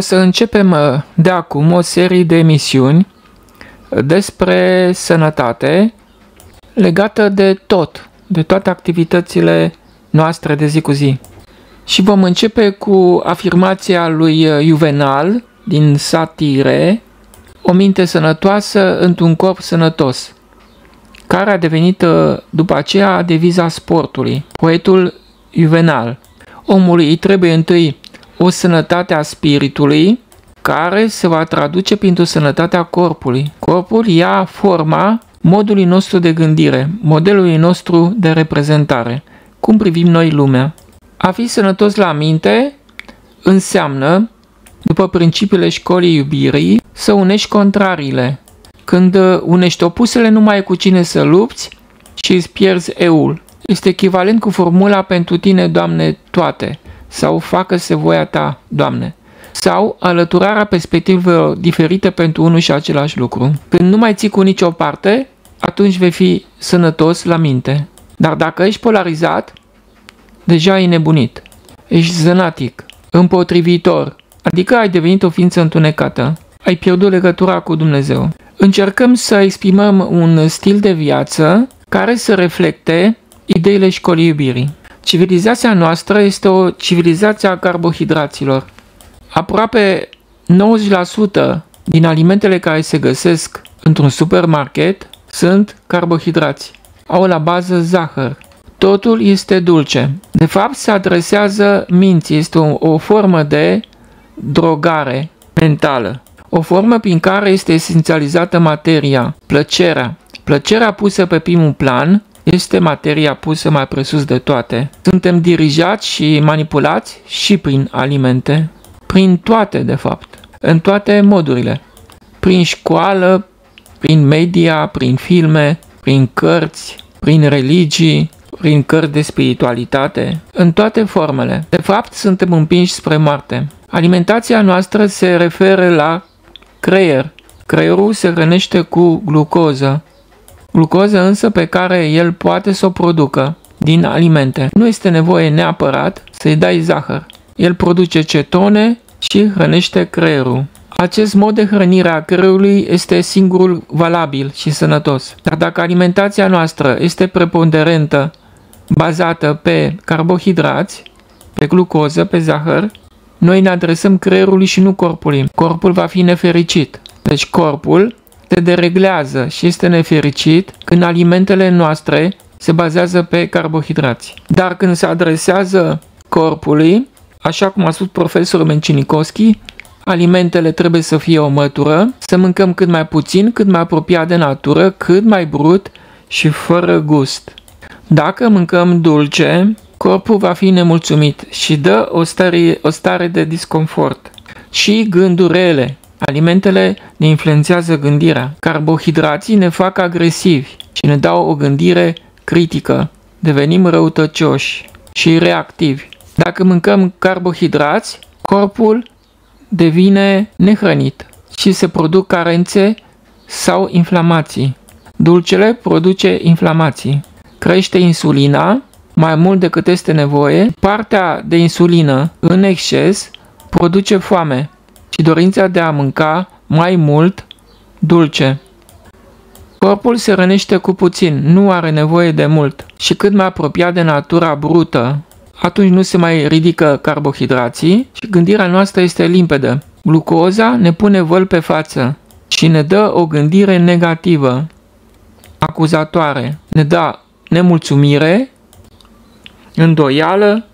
O să începem uh, de acum o serie de emisiuni despre sănătate legată de tot, de toate activitățile noastre de zi cu zi. Și vom începe cu afirmația lui uh, Juvenal din Satire, o minte sănătoasă într-un corp sănătos, care a devenit uh, după aceea deviza sportului. Poetul Juvenal. Omului îi trebuie întâi o sănătate a spiritului care se va traduce printr-o sănătate a corpului. Corpul ia forma modului nostru de gândire, modelului nostru de reprezentare, cum privim noi lumea. A fi sănătos la minte înseamnă, după principiile școlii iubirii, să unești contrariile. Când unești opusele, nu mai ai cu cine să lupți și îți pierzi eul. Este echivalent cu formula pentru tine, Doamne, toate – sau facă-se voia ta, Doamne, sau alăturarea perspectivelor diferite pentru unul și același lucru. Când nu mai ții cu nicio parte, atunci vei fi sănătos la minte. Dar dacă ești polarizat, deja ai nebunit. Ești zănatic, împotrivitor, adică ai devenit o ființă întunecată. Ai pierdut legătura cu Dumnezeu. Încercăm să exprimăm un stil de viață care să reflecte ideile școlii iubirii. Civilizația noastră este o civilizație a carbohidraților. Aproape 90% din alimentele care se găsesc într-un supermarket sunt carbohidrați. Au la bază zahăr. Totul este dulce. De fapt, se adresează minții. Este o, o formă de drogare mentală. O formă prin care este esențializată materia, plăcerea. Plăcerea pusă pe primul plan este materia pusă mai presus de toate. Suntem dirijați și manipulați și prin alimente, prin toate, de fapt, în toate modurile. Prin școală, prin media, prin filme, prin cărți, prin religii, prin cărți de spiritualitate, în toate formele. De fapt, suntem împinși spre moarte. Alimentația noastră se referă la creier. Creierul se hrănește cu glucoză, Glucoză însă pe care el poate să o producă din alimente. Nu este nevoie neapărat să-i dai zahăr. El produce cetone și hrănește creierul. Acest mod de hrănire a creierului este singurul valabil și sănătos. Dar dacă alimentația noastră este preponderentă, bazată pe carbohidrați, pe glucoză, pe zahăr, noi ne adresăm creierului și nu corpului. Corpul va fi nefericit. Deci corpul se dereglează și este nefericit când alimentele noastre se bazează pe carbohidrați. Dar când se adresează corpului, așa cum a spus profesorul Mencinicoschi, alimentele trebuie să fie o mătură, să mâncăm cât mai puțin, cât mai apropiat de natură, cât mai brut și fără gust. Dacă mâncăm dulce, corpul va fi nemulțumit și dă o stare, o stare de disconfort. Și gânduri rele, Alimentele ne influențează gândirea. Carbohidrații ne fac agresivi și ne dau o gândire critică. Devenim răutăcioși și reactivi. Dacă mâncăm carbohidrați, corpul devine nehrănit și se produc carențe sau inflamații. Dulcele produce inflamații. Crește insulina mai mult decât este nevoie. Partea de insulină în exces produce foame și dorința de a mânca mai mult dulce. Corpul se rănește cu puțin, nu are nevoie de mult și cât mai apropiat de natura brută, atunci nu se mai ridică carbohidrații și gândirea noastră este limpede. Glucoza ne pune văl pe față și ne dă o gândire negativă, acuzatoare, ne dă nemulțumire, îndoială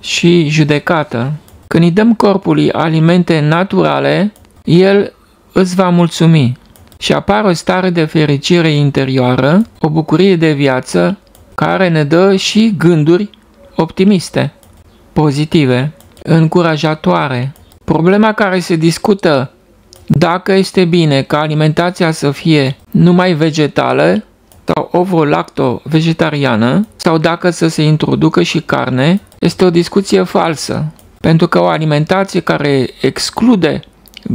și judecată. Când îi dăm corpului alimente naturale, el îți va mulțumi și apare o stare de fericire interioară, o bucurie de viață care ne dă și gânduri optimiste, pozitive, încurajatoare. Problema care se discută dacă este bine ca alimentația să fie numai vegetală sau ovo-lacto-vegetariană sau dacă să se introducă și carne, este o discuție falsă pentru că o alimentație care exclude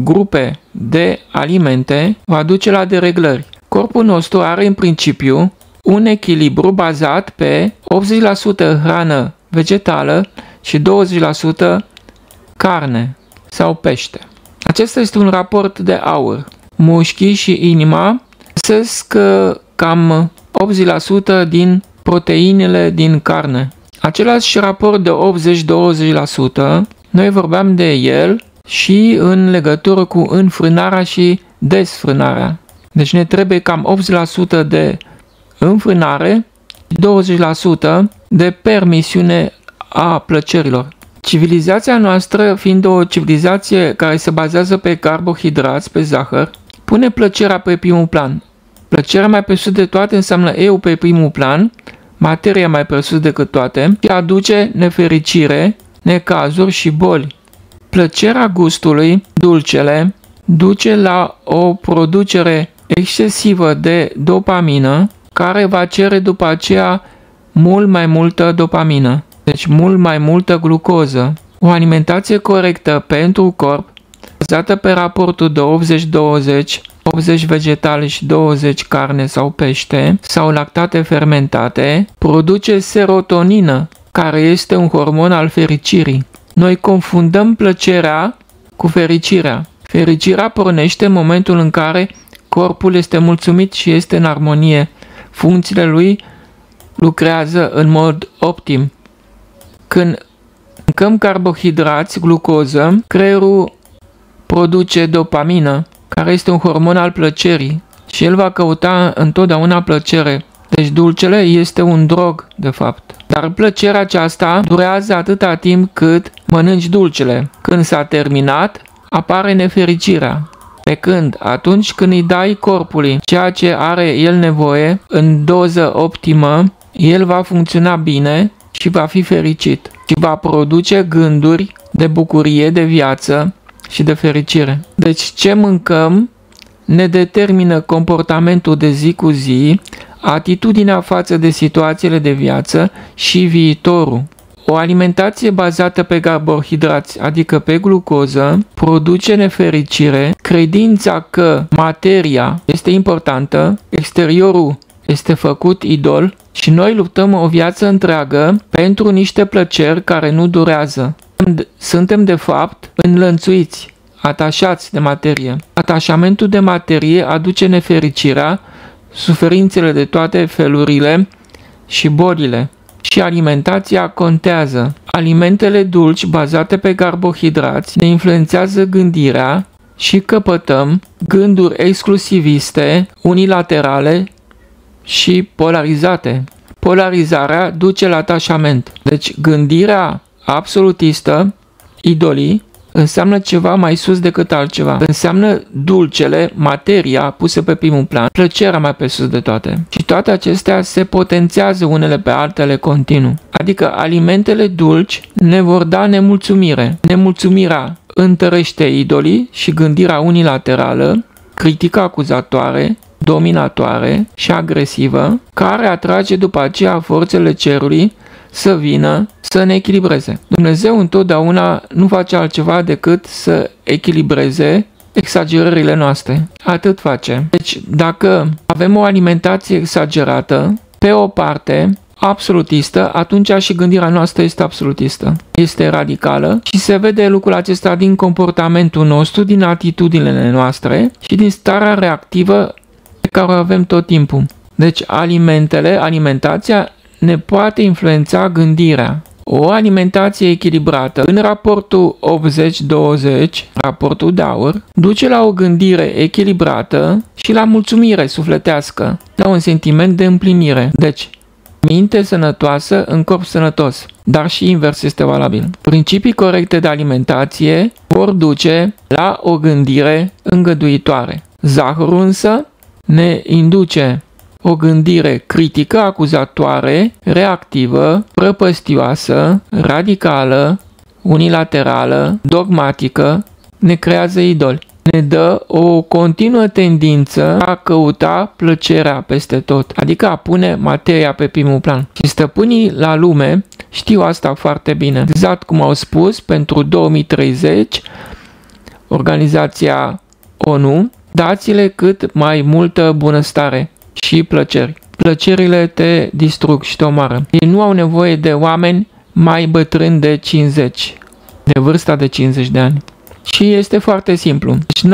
grupe de alimente va duce la dereglări. Corpul nostru are în principiu un echilibru bazat pe 80% hrană vegetală și 20% carne. sau pește. Acesta este un raport de aur. Mușchii și inima găsesc uh, cam 80% din proteinele din carne. Același raport de 80-20%, noi vorbeam de el și în legătură cu înfrânarea și desfrânarea. Deci ne trebuie cam 80% de înfrânare, 20% de permisiune a plăcerilor. Civilizația noastră, fiind o civilizație care se bazează pe carbohidrați, pe zahăr, pune plăcerea pe primul plan. Plăcerea mai presus de toate înseamnă eu pe primul plan, materia mai presus decât toate și aduce nefericire, necazuri și boli. Plăcerea gustului, dulcele, duce la o producere excesivă de dopamină, care va cere după aceea mult mai multă dopamină, deci mult mai multă glucoză. O alimentație corectă pentru corp, bazată pe raportul de 80-20, 80 vegetale și 20 carne sau pește sau lactate fermentate, produce serotonină, care este un hormon al fericirii. Noi confundăm plăcerea cu fericirea. Fericirea pornește în momentul în care corpul este mulțumit și este în armonie. Funcțiile lui lucrează în mod optim. Când mâncăm carbohidrați, glucoză, creierul produce dopamină, care este un hormon al plăcerii și el va căuta întotdeauna plăcere. Deci dulcele este un drog, de fapt. Dar plăcerea aceasta durează atâta timp cât mănânci dulcele. Când s-a terminat, apare nefericirea. Pe când, atunci când îi dai corpului ceea ce are el nevoie, în doză optimă, el va funcționa bine și va fi fericit și va produce gânduri de bucurie, de viață și de fericire. Deci ce mâncăm ne determină comportamentul de zi cu zi, atitudinea față de situațiile de viață și viitorul. O alimentație bazată pe carbohidrați, adică pe glucoză, produce nefericire, credința că materia este importantă, exteriorul este făcut idol și noi luptăm o viață întreagă pentru niște plăceri care nu durează. Suntem de fapt înlănțuiți, atașați de materie. Atașamentul de materie aduce nefericirea, suferințele de toate felurile și bolile și alimentația contează. Alimentele dulci bazate pe carbohidrați ne influențează gândirea și căpătăm gânduri exclusiviste, unilaterale și polarizate. Polarizarea duce la atașament. Deci gândirea absolutistă, idolii, înseamnă ceva mai sus decât altceva. Înseamnă dulcele, materia pusă pe primul plan, plăcerea mai pe sus de toate. Și toate acestea se potențează unele pe altele continuu. Adică alimentele dulci ne vor da nemulțumire. Nemulțumirea întărește idolii și gândirea unilaterală, critică acuzatoare, dominatoare și agresivă, care atrage după aceea forțele cerului să vină să ne echilibreze. Dumnezeu întotdeauna nu face altceva decât să echilibreze exagerările noastre. Atât face. Deci, dacă avem o alimentație exagerată, pe o parte, absolutistă, atunci și gândirea noastră este absolutistă. Este radicală și se vede lucrul acesta din comportamentul nostru, din atitudinile noastre și din starea reactivă pe care o avem tot timpul. Deci alimentele, alimentația ne poate influența gândirea. O alimentație echilibrată în raportul 80-20, raportul de aur, duce la o gândire echilibrată și la mulțumire sufletească, la un sentiment de împlinire. Deci, minte sănătoasă în corp sănătos, dar și invers este valabil. Principii corecte de alimentație vor duce la o gândire îngăduitoare. Zahărul însă ne induce o gândire critică, acuzatoare, reactivă, prăpăstioasă, radicală, unilaterală, dogmatică, ne creează idoli. Ne dă o continuă tendință a căuta plăcerea peste tot, adică a pune materia pe primul plan. Și stăpânii la lume știu asta foarte bine. Exact cum au spus, pentru 2030, organizația ONU, dați-le cât mai multă bunăstare și plăceri. Plăcerile te distrug și te omoară. Ei nu au nevoie de oameni mai bătrâni de 50, de vârsta de 50 de ani. Și este foarte simplu. Deci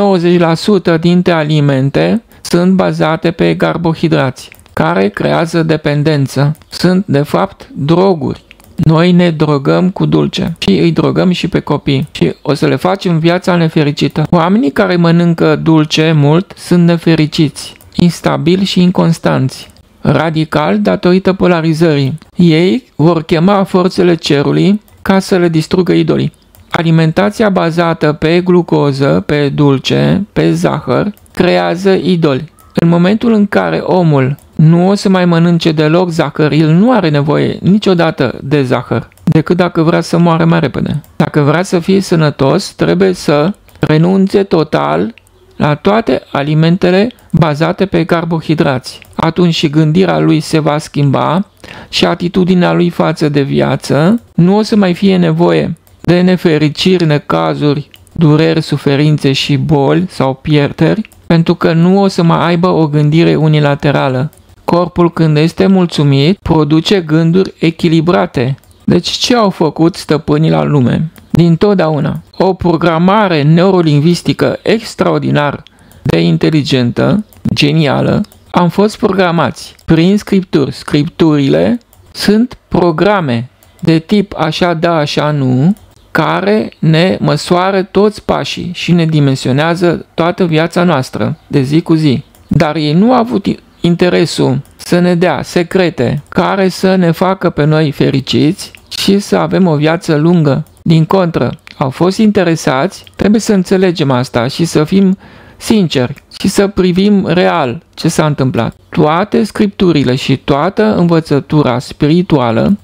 90% dintre alimente sunt bazate pe carbohidrați, care creează dependență. Sunt, de fapt, droguri. Noi ne drogăm cu dulce și îi drogăm și pe copii și o să le facem viața nefericită. Oamenii care mănâncă dulce mult sunt nefericiți, instabili și inconstanți radical datorită polarizării. Ei vor chema forțele cerului ca să le distrugă idolii. Alimentația bazată pe glucoză, pe dulce, pe zahăr, creează idoli. În momentul în care omul nu o să mai mănânce deloc zahăr, el nu are nevoie niciodată de zahăr, decât dacă vrea să moară mai repede. Dacă vrea să fie sănătos, trebuie să renunțe total la toate alimentele bazate pe carbohidrați. Atunci și gândirea lui se va schimba și atitudinea lui față de viață nu o să mai fie nevoie de nefericiri, necazuri, dureri, suferințe și boli sau pierderi, pentru că nu o să mai aibă o gândire unilaterală. Corpul când este mulțumit produce gânduri echilibrate. Deci ce au făcut stăpânii la lume? Din totdeauna. O programare neurolingvistică extraordinar de inteligentă, genială, am fost programați prin scripturi. Scripturile sunt programe de tip așa da, așa nu, care ne măsoară toți pașii și ne dimensionează toată viața noastră de zi cu zi. Dar ei nu au avut interesul să ne dea secrete care să ne facă pe noi fericiți și să avem o viață lungă. Din contră, au fost interesați, trebuie să înțelegem asta și să fim sinceri și să privim real ce s-a întâmplat. Toate scripturile și toată învățătura spirituală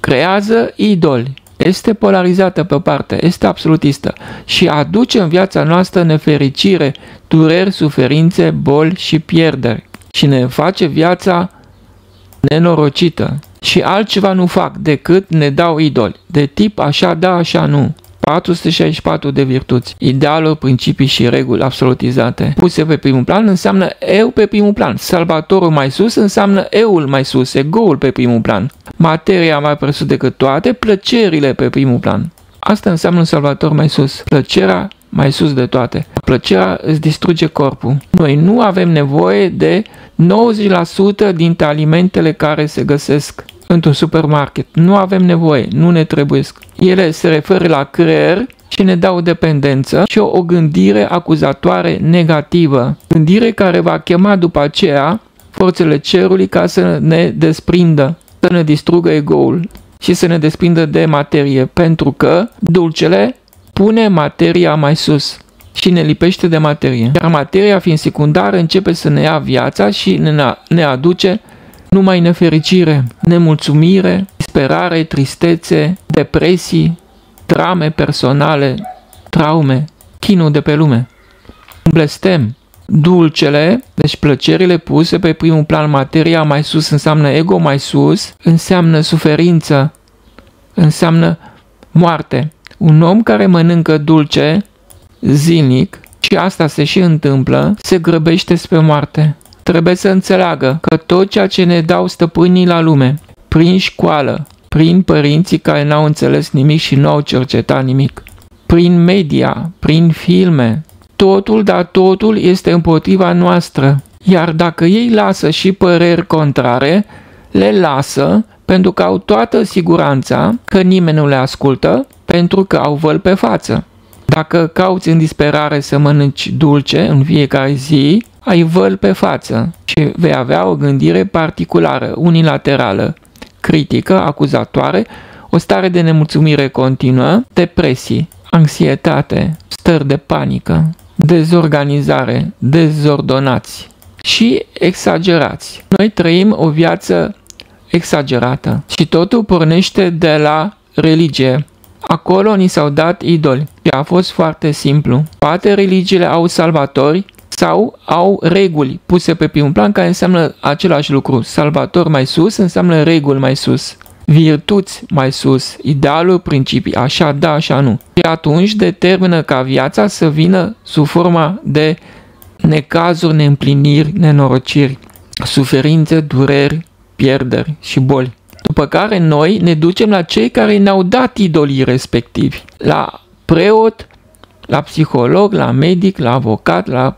creează idoli. Este polarizată pe o parte, este absolutistă și aduce în viața noastră nefericire, dureri, suferințe, boli și pierderi și ne face viața nenorocită. Și altceva nu fac decât ne dau idoli, de tip așa da, așa nu. 464 de virtuți, idealuri, principii și reguli absolutizate puse pe primul plan înseamnă eu pe primul plan. Salvatorul mai sus înseamnă eul mai sus, egoul pe primul plan. Materia mai presus decât toate, plăcerile pe primul plan. Asta înseamnă un salvator mai sus. Plăcerea mai sus de toate. Plăcerea îți distruge corpul. Noi nu avem nevoie de 90% dintre alimentele care se găsesc într-un supermarket. Nu avem nevoie, nu ne trebuie. Ele se referă la creier și ne dau dependență și o, o gândire acuzatoare negativă. Gândire care va chema după aceea forțele cerului ca să ne desprindă, să ne distrugă egoul și să ne desprindă de materie, pentru că dulcele pune materia mai sus și ne lipește de materie. Iar materia fiind secundară începe să ne ia viața și ne, ne aduce numai nefericire, nemulțumire, disperare, tristețe, depresii, drame personale, traume, chinul de pe lume. Un blestem. Dulcele, deci plăcerile puse pe primul plan, materia mai sus înseamnă ego mai sus, înseamnă suferință, înseamnă moarte. Un om care mănâncă dulce zilnic, și asta se și întâmplă, se grăbește spre moarte trebuie să înțeleagă că tot ceea ce ne dau stăpânii la lume, prin școală, prin părinții care n-au înțeles nimic și nu au cercetat nimic, prin media, prin filme, totul, dar totul este împotriva noastră. Iar dacă ei lasă și păreri contrare, le lasă pentru că au toată siguranța că nimeni nu le ascultă, pentru că au văl pe față. Dacă cauți în disperare să mănânci dulce în fiecare zi, ai văl pe față și vei avea o gândire particulară, unilaterală, critică, acuzatoare, o stare de nemulțumire continuă, depresii, anxietate, stări de panică, dezorganizare, dezordonați și exagerați. Noi trăim o viață exagerată și totul pornește de la religie. Acolo ni s-au dat idoli și a fost foarte simplu. Toate religiile au salvatori sau au reguli puse pe primul plan care înseamnă același lucru. Salvator mai sus înseamnă reguli mai sus, virtuți mai sus, idealuri, principii, așa da, așa nu. Și atunci determină ca viața să vină sub forma de necazuri, neîmpliniri, nenorociri, suferințe, dureri, pierderi și boli. După care noi ne ducem la cei care ne-au dat idolii respectivi, la preot, la psiholog, la medic, la avocat, la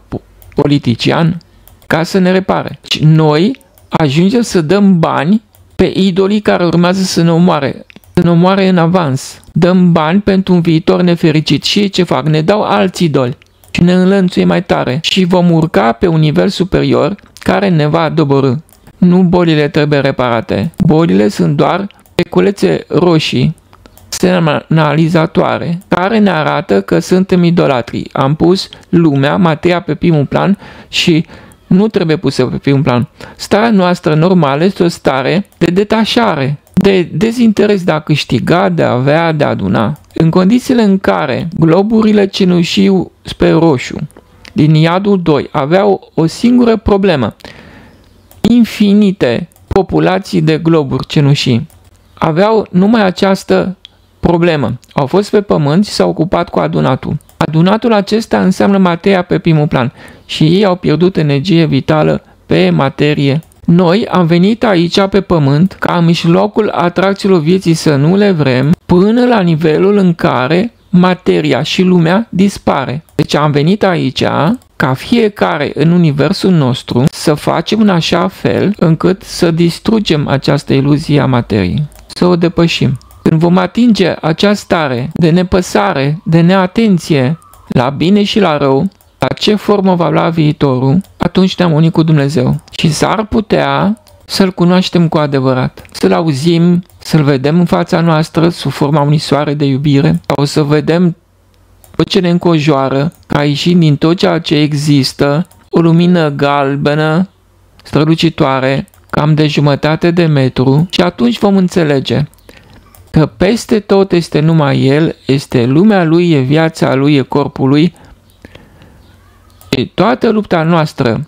politician, ca să ne repare. Și noi ajungem să dăm bani pe idolii care urmează să ne omoare, să ne omoare în avans. Dăm bani pentru un viitor nefericit și ce fac? Ne dau alți idoli și ne înlănțuie mai tare și vom urca pe un nivel superior care ne va doborâ. Nu bolile trebuie reparate. Bolile sunt doar peculețe roșii semnalizatoare care ne arată că suntem idolatri. Am pus lumea, materia pe primul plan și nu trebuie pusă pe primul plan. Starea noastră normală este o stare de detașare, de dezinteres de a câștiga, de a avea, de a aduna. În condițiile în care globurile cenușiu spre roșu din iadul 2 aveau o singură problemă, infinite populații de globuri cenușii aveau numai această problemă. Au fost pe pământ și s-au ocupat cu adunatul. Adunatul acesta înseamnă materia pe primul plan și ei au pierdut energie vitală pe materie. Noi am venit aici pe pământ ca în mijlocul atracțiilor vieții să nu le vrem până la nivelul în care materia și lumea dispare. Deci am venit aici ca fiecare în universul nostru să facem în așa fel încât să distrugem această iluzie a materiei, să o depășim. Când vom atinge această stare de nepăsare, de neatenție la bine și la rău, la ce formă va lua viitorul, atunci ne-am unit cu Dumnezeu. Și s-ar putea să-L cunoaștem cu adevărat, să-L auzim, să-L vedem în fața noastră sub forma unui soare de iubire, sau să vedem tot ce ne încojoară, ca ieșind din tot ceea ce există, o lumină galbenă, strălucitoare, cam de jumătate de metru și atunci vom înțelege că peste tot este numai El, este lumea Lui, e viața Lui, e corpul Lui. E toată lupta noastră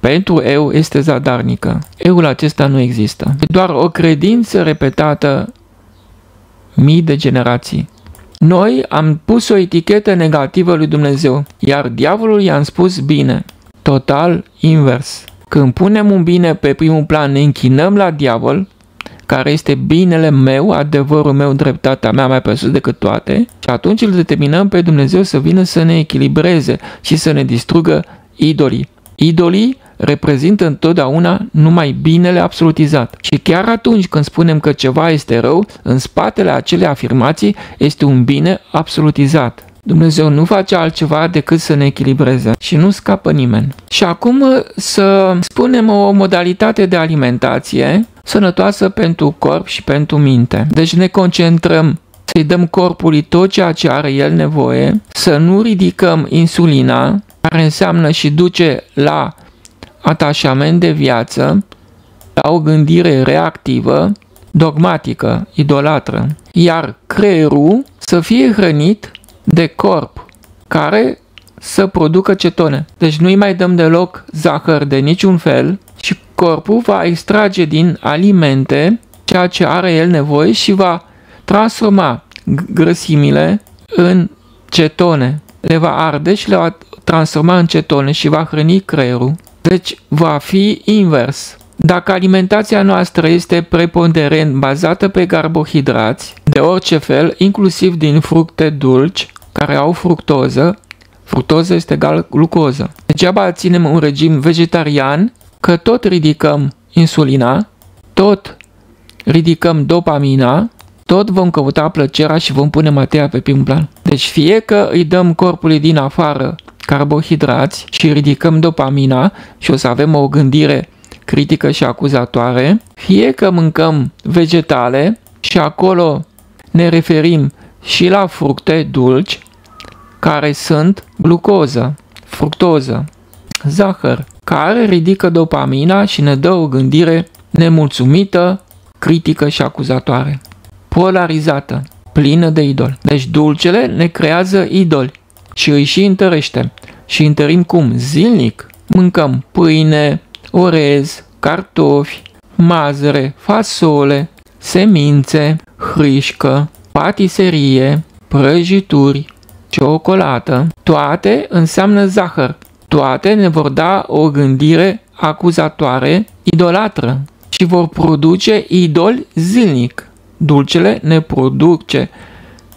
pentru eu este zadarnică. Eul acesta nu există. E doar o credință repetată mii de generații. Noi am pus o etichetă negativă lui Dumnezeu, iar diavolul i-a spus bine. Total invers. Când punem un bine pe primul plan, ne închinăm la diavol, care este binele meu, adevărul meu, dreptatea mea mai presus decât toate, și atunci îl determinăm pe Dumnezeu să vină să ne echilibreze și să ne distrugă idolii. Idolii reprezintă întotdeauna numai binele absolutizat. Și chiar atunci când spunem că ceva este rău, în spatele acelei afirmații este un bine absolutizat. Dumnezeu nu face altceva decât să ne echilibreze și nu scapă nimeni. Și acum să spunem o modalitate de alimentație sănătoasă pentru corp și pentru minte. Deci ne concentrăm să-i dăm corpului tot ceea ce are el nevoie, să nu ridicăm insulina, care înseamnă și duce la atașament de viață, la o gândire reactivă, dogmatică, idolatră, iar creierul să fie hrănit de corp care să producă cetone. Deci nu-i mai dăm deloc zahăr de niciun fel și corpul va extrage din alimente ceea ce are el nevoie și va transforma grăsimile în cetone. Le va arde și le va transforma în cetone și va hrăni creierul. Deci va fi invers. Dacă alimentația noastră este preponderent bazată pe carbohidrați, de orice fel, inclusiv din fructe dulci, care au fructoză, fructoză este egal glucoză. Degeaba ținem un regim vegetarian, că tot ridicăm insulina, tot ridicăm dopamina, tot vom căuta plăcerea și vom pune materia pe primul plan. Deci fie că îi dăm corpului din afară carbohidrați și ridicăm dopamina și o să avem o gândire critică și acuzatoare, fie că mâncăm vegetale și acolo ne referim și la fructe dulci, care sunt glucoză, fructoză, zahăr, care ridică dopamina și ne dă o gândire nemulțumită, critică și acuzatoare, polarizată, plină de idoli. Deci dulcele ne creează idoli și îi și întărește. Și întărim cum? Zilnic. Mâncăm pâine, orez, cartofi, mazăre, fasole, semințe, hrișcă, patiserie, prăjituri, ciocolată, toate înseamnă zahăr. Toate ne vor da o gândire acuzatoare, idolatră și vor produce idoli zilnic. Dulcele ne produce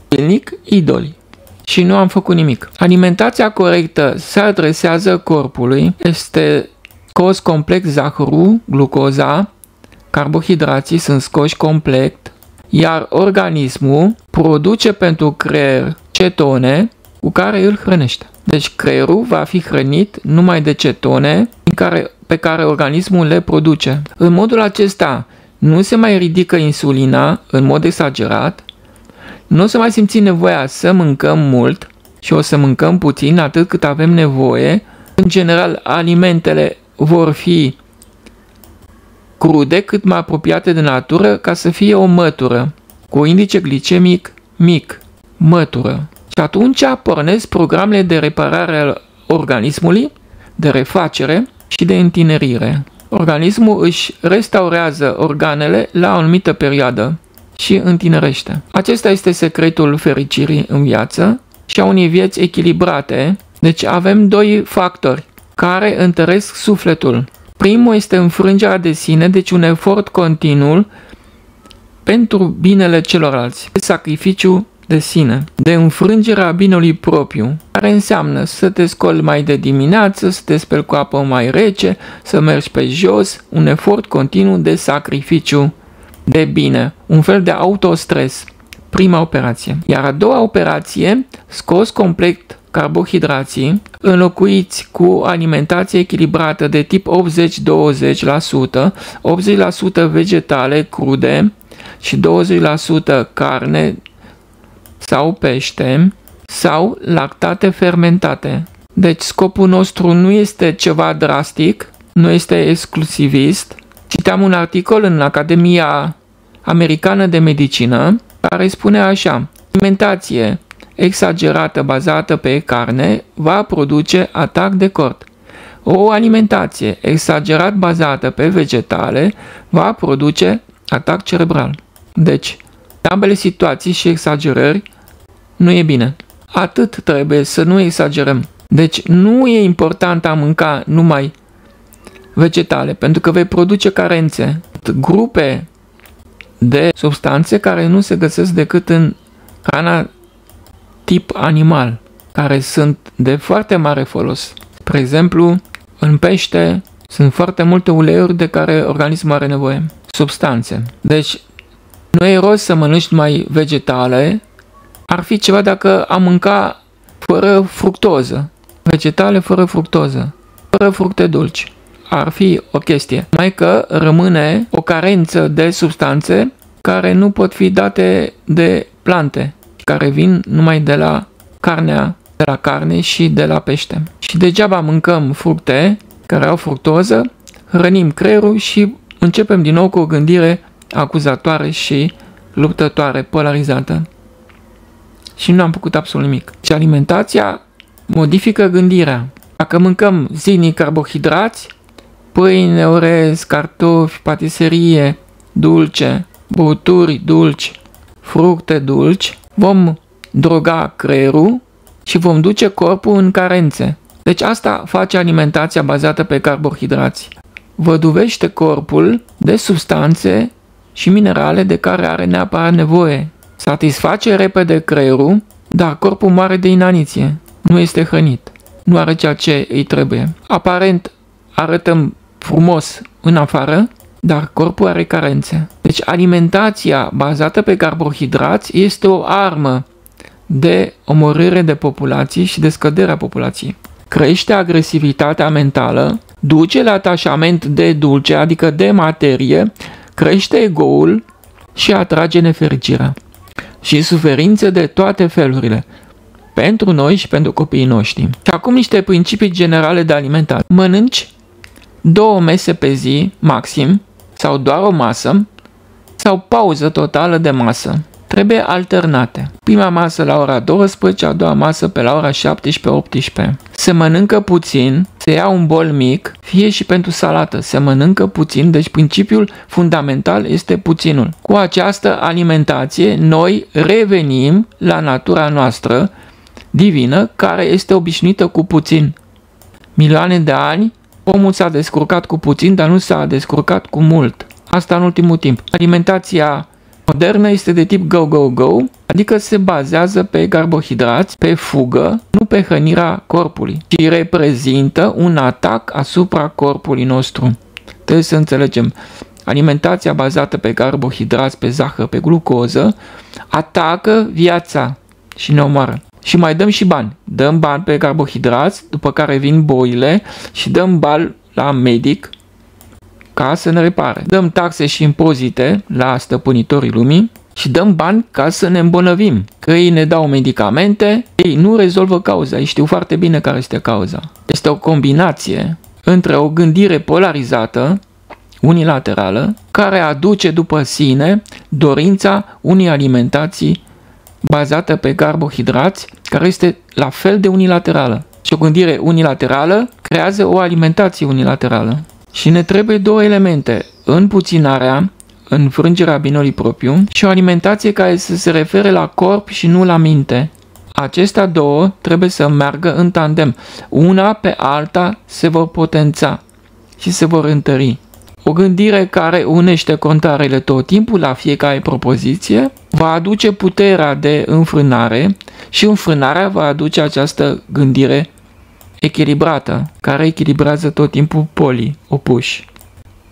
zilnic idoli. și nu am făcut nimic. Alimentația corectă se adresează corpului, este scos complet zahărul, glucoza, carbohidrații sunt scoși complet, iar organismul produce pentru creier cetone cu care îl hrănește. Deci creierul va fi hrănit numai de cetone care, pe care organismul le produce. În modul acesta nu se mai ridică insulina în mod exagerat, nu o să mai simți nevoia să mâncăm mult și o să mâncăm puțin atât cât avem nevoie. În general, alimentele vor fi crude, cât mai apropiate de natură, ca să fie o mătură, cu indice glicemic mic, mătură. Și atunci pornesc programele de reparare al organismului, de refacere și de întinerire. Organismul își restaurează organele la o anumită perioadă și întinerește. Acesta este secretul fericirii în viață și a unei vieți echilibrate. Deci avem doi factori care întăresc sufletul. Primul este înfrângerea de sine, deci un efort continuu pentru binele celorlalți, sacrificiu de sine, de înfrângerea binelui propriu, care înseamnă să te scoli mai de dimineață, să te speli cu apă mai rece, să mergi pe jos, un efort continuu de sacrificiu de bine, un fel de autostres, prima operație. Iar a doua operație, scos complet carbohidrații, înlocuiți cu alimentație echilibrată de tip 80-20%, 80% vegetale crude și 20% carne sau pește sau lactate fermentate. Deci scopul nostru nu este ceva drastic, nu este exclusivist. Citeam un articol în Academia Americană de Medicină care spune așa, alimentație exagerată bazată pe carne va produce atac de cord. O alimentație exagerat bazată pe vegetale va produce atac cerebral. Deci, ambele situații și exagerări nu e bine. Atât trebuie să nu exagerăm. Deci nu e important a mânca numai vegetale, pentru că vei produce carențe, grupe de substanțe care nu se găsesc decât în hrana tip animal, care sunt de foarte mare folos. Spre exemplu, în pește sunt foarte multe uleiuri de care organismul are nevoie, substanțe. Deci, nu e rost să mănânci numai vegetale, ar fi ceva dacă am mânca fără fructoză, vegetale fără fructoză, fără fructe dulci. Ar fi o chestie. Mai că rămâne o carență de substanțe care nu pot fi date de plante, care vin numai de la carnea, de la carne și de la pește. Și degeaba mâncăm fructe care au fructoză, hrănim creierul și începem din nou cu o gândire acuzatoare și luptătoare, polarizată și nu am făcut absolut nimic. Și alimentația modifică gândirea. Dacă mâncăm zilnic carbohidrați, pâine, orez, cartofi, patiserie, dulce, băuturi dulci, fructe dulci, vom droga creierul și vom duce corpul în carențe. Deci asta face alimentația bazată pe carbohidrați. Văduvește corpul de substanțe și minerale de care are neapărat nevoie. Satisface repede creierul, dar corpul moare de inaniție. Nu este hrănit. Nu are ceea ce îi trebuie. Aparent arătăm frumos în afară, dar corpul are carențe. Deci alimentația bazată pe carbohidrați este o armă de omorâre de populații și de scăderea populației. Crește agresivitatea mentală, duce la atașament de dulce, adică de materie, crește egoul și atrage nefericirea și suferințe de toate felurile, pentru noi și pentru copiii noștri. Și acum niște principii generale de alimentare. Mănânci două mese pe zi, maxim, sau doar o masă, sau pauză totală de masă. Trebuie alternate. Prima masă la ora 12, a doua masă pe la ora 17-18. Se mănâncă puțin, se ia un bol mic, fie și pentru salată. Se mănâncă puțin, deci principiul fundamental este puținul. Cu această alimentație, noi revenim la natura noastră divină, care este obișnuită cu puțin. Milioane de ani, omul s-a descurcat cu puțin, dar nu s-a descurcat cu mult. Asta în ultimul timp. Alimentația Modernă este de tip go-go-go, adică se bazează pe carbohidrați, pe fugă, nu pe hrănirea corpului, ci reprezintă un atac asupra corpului nostru. Trebuie să înțelegem, alimentația bazată pe carbohidrați, pe zahăr, pe glucoză, atacă viața și ne omoară. Și mai dăm și bani. Dăm bani pe carbohidrați, după care vin boile și dăm bani la medic ca să ne repare. Dăm taxe și impozite la stăpânitorii lumii și dăm bani ca să ne îmbolnăvim. Că ei ne dau medicamente, ei nu rezolvă cauza, ei știu foarte bine care este cauza. Este o combinație între o gândire polarizată, unilaterală, care aduce după sine dorința unei alimentații bazată pe carbohidrați, care este la fel de unilaterală. Și o gândire unilaterală creează o alimentație unilaterală. Și ne trebuie două elemente, împuținarea, înfrângerea binului propriu și o alimentație care să se refere la corp și nu la minte. Acestea două trebuie să meargă în tandem. Una pe alta se vor potența și se vor întări. O gândire care unește contarele tot timpul la fiecare propoziție va aduce puterea de înfrânare și înfrânarea va aduce această gândire echilibrată, care echilibrează tot timpul polii opuși.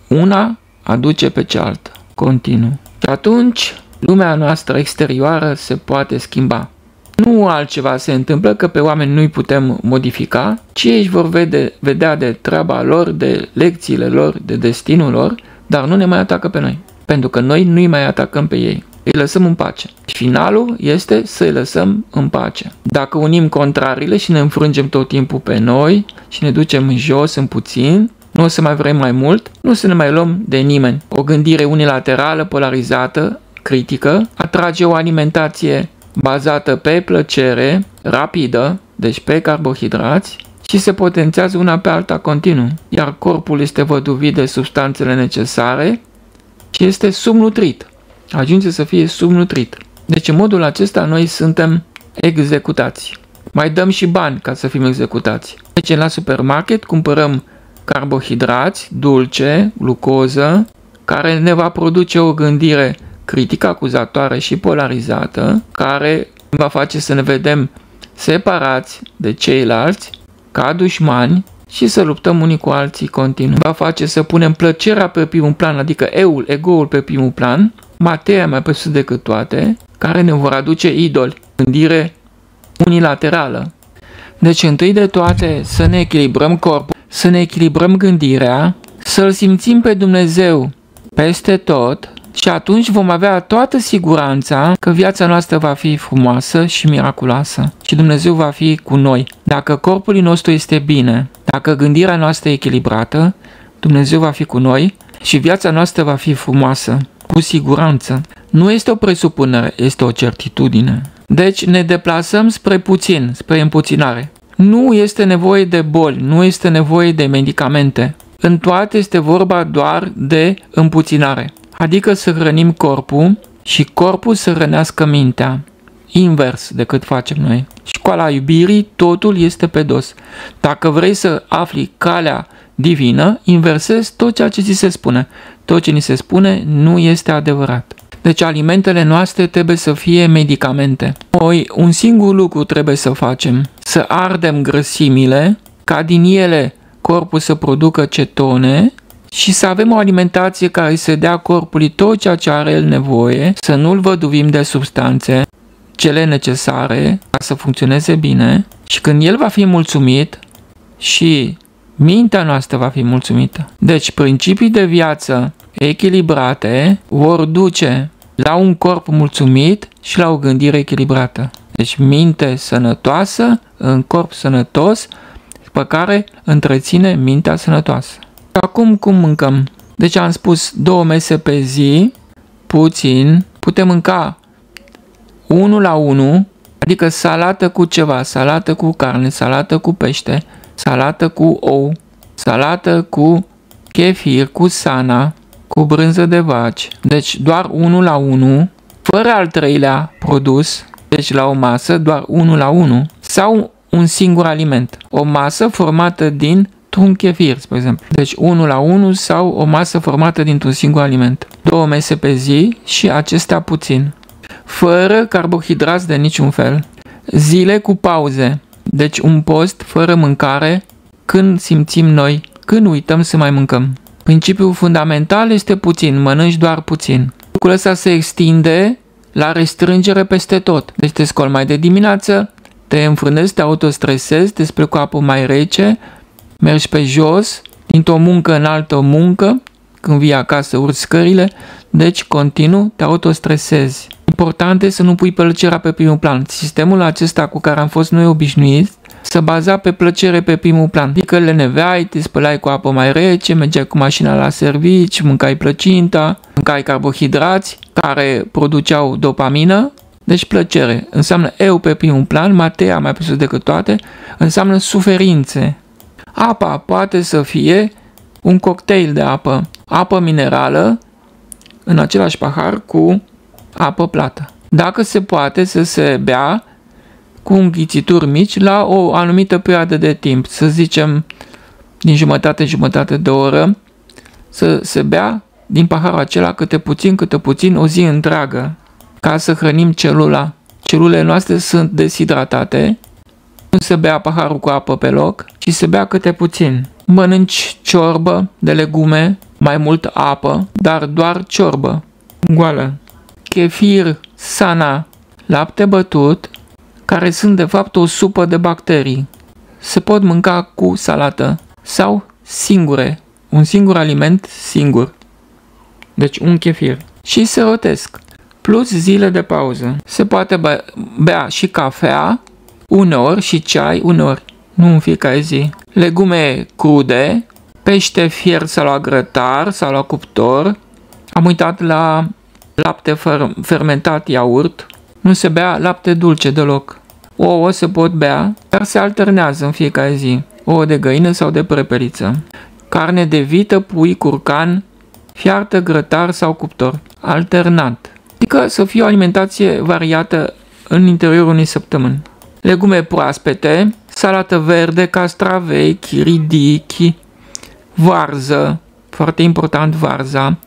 Una aduce pe cealaltă, continuu. Și atunci, lumea noastră exterioară se poate schimba. Nu altceva se întâmplă că pe oameni nu-i putem modifica, ci ei își vor vede, vedea de treaba lor, de lecțiile lor, de destinul lor, dar nu ne mai atacă pe noi. Pentru că noi nu-i mai atacăm pe ei. Îi lăsăm în pace. Finalul este să îi lăsăm în pace. Dacă unim contrariile și ne înfrângem tot timpul pe noi și ne ducem în jos în puțin, nu o să mai vrem mai mult, nu o să ne mai luăm de nimeni. O gândire unilaterală, polarizată, critică, atrage o alimentație bazată pe plăcere, rapidă, deci pe carbohidrați, și se potențează una pe alta continuu, iar corpul este văduvit de substanțele necesare și este subnutrit. Ajunge să fie subnutrit. Deci în modul acesta noi suntem executați. Mai dăm și bani ca să fim executați. Deci la supermarket cumpărăm carbohidrați, dulce, glucoză, care ne va produce o gândire critică, acuzatoare și polarizată, care va face să ne vedem separați de ceilalți, ca dușmani și să luptăm unii cu alții continuu. Va face să punem plăcerea pe primul plan, adică eul, ego-ul pe primul plan, materia mai presus decât toate, care ne vor aduce idoli, gândire unilaterală. Deci întâi de toate să ne echilibrăm corpul, să ne echilibrăm gândirea, să-L simțim pe Dumnezeu peste tot și atunci vom avea toată siguranța că viața noastră va fi frumoasă și miraculoasă și Dumnezeu va fi cu noi. Dacă corpul nostru este bine, dacă gândirea noastră e echilibrată, Dumnezeu va fi cu noi și viața noastră va fi frumoasă, cu siguranță. Nu este o presupunere, este o certitudine. Deci ne deplasăm spre puțin, spre împuținare. Nu este nevoie de boli, nu este nevoie de medicamente. În toate este vorba doar de împuținare adică să hrănim corpul și corpul să hrănească mintea, invers decât facem noi. Școala iubirii, totul este pe dos. Dacă vrei să afli calea divină, inversezi tot ceea ce ți se spune. Tot ce ni se spune nu este adevărat. Deci alimentele noastre trebuie să fie medicamente. Noi un singur lucru trebuie să facem, să ardem grăsimile, ca din ele corpul să producă cetone și să avem o alimentație care să dea corpului tot ceea ce are el nevoie, să nu-l văduvim de substanțe, cele necesare ca să funcționeze bine și când el va fi mulțumit și mintea noastră va fi mulțumită. Deci principii de viață echilibrate vor duce la un corp mulțumit și la o gândire echilibrată. Deci minte sănătoasă, în corp sănătos, pe care întreține mintea sănătoasă. Acum cum mâncăm? Deci am spus două mese pe zi, puțin, putem mânca 1 la 1, adică salată cu ceva, salată cu carne, salată cu pește, salată cu ou, salată cu kefir, cu sana, cu brânză de vaci. Deci doar 1 la 1, fără al treilea produs, deci la o masă doar 1 la 1, sau un singur aliment. O masă formată din un chefir, spre exemplu. Deci 1 la 1 sau o masă formată dintr-un singur aliment. Două mese pe zi și acestea puțin. Fără carbohidrați de niciun fel. Zile cu pauze. Deci un post fără mâncare când simțim noi, când uităm să mai mâncăm. Principiul fundamental este puțin, mănânci doar puțin. Lucrul ăsta se extinde la restrângere peste tot. Deci te scoli mai de dimineață, te înfrânezi, te autostresezi, te spui cu apă mai rece, mergi pe jos, dintr-o muncă în altă muncă, când vii acasă urci scările, deci continuu te autostresezi. Important este să nu pui plăcerea pe primul plan. Sistemul acesta cu care am fost noi obișnuiți să baza pe plăcere pe primul plan. Adică le neveai, te spălai cu apă mai rece, mergeai cu mașina la servici, mâncai plăcinta, mâncai carbohidrați care produceau dopamină, deci plăcere. Înseamnă eu pe primul plan, Matea mai presus decât toate, înseamnă suferințe. Apa poate să fie un cocktail de apă, apă minerală în același pahar cu apă plată. Dacă se poate să se bea cu înghițituri mici la o anumită perioadă de timp, să zicem din jumătate jumătate de oră, să se bea din paharul acela câte puțin, câte puțin, o zi întreagă, ca să hrănim celula. Celulele noastre sunt deshidratate, nu se bea paharul cu apă pe loc, ci se bea câte puțin. Mănânci ciorbă de legume, mai mult apă, dar doar ciorbă, goală. Chefir, sana, lapte bătut, care sunt de fapt o supă de bacterii. Se pot mânca cu salată sau singure, un singur aliment singur. Deci un chefir. Și se rotesc. Plus zile de pauză. Se poate bea și cafea, uneori și ceai, uneori. Nu în fiecare zi. Legume crude, pește fier sau la grătar sau la cuptor. Am uitat la lapte fermentat iaurt. Nu se bea lapte dulce deloc. Ouă se pot bea, dar se alternează în fiecare zi. Ouă de găină sau de prepeliță. Carne de vită, pui, curcan, fiartă, grătar sau cuptor. Alternat. Adică să fie o alimentație variată în interiorul unei săptămâni. Legume proaspete, salată verde, castravei, chiridichi, varză, foarte important varza,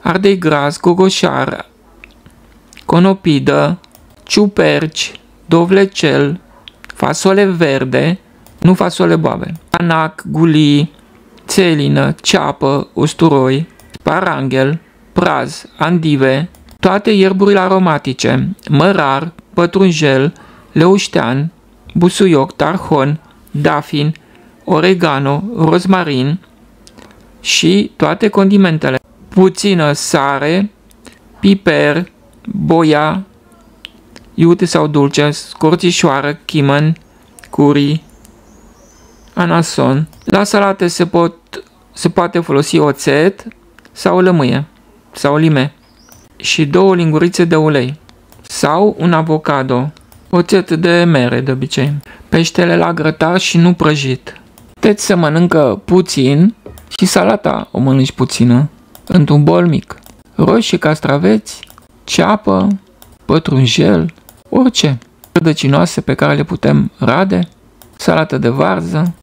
ardei gras, gogoșar, conopidă, ciuperci, dovlecel, fasole verde, nu fasole boabe, anac, guli, țelină, ceapă, usturoi, paranghel, praz, andive, toate ierburile aromatice, mărar, pătrunjel, leuștean, busuioc, tarhon, dafin, oregano, rozmarin și toate condimentele. Puțină sare, piper, boia, iute sau dulce, scorțișoară, chimăn, curi, anason. La salate se, pot, se poate folosi oțet sau lămâie sau lime și două lingurițe de ulei sau un avocado, oțet de mere de obicei, peștele la grătar și nu prăjit. Puteți să mănâncă puțin și salata o mănânci puțină, într-un bol mic. Roșii, castraveți, ceapă, pătrunjel, orice. Rădăcinoase pe care le putem rade, salată de varză,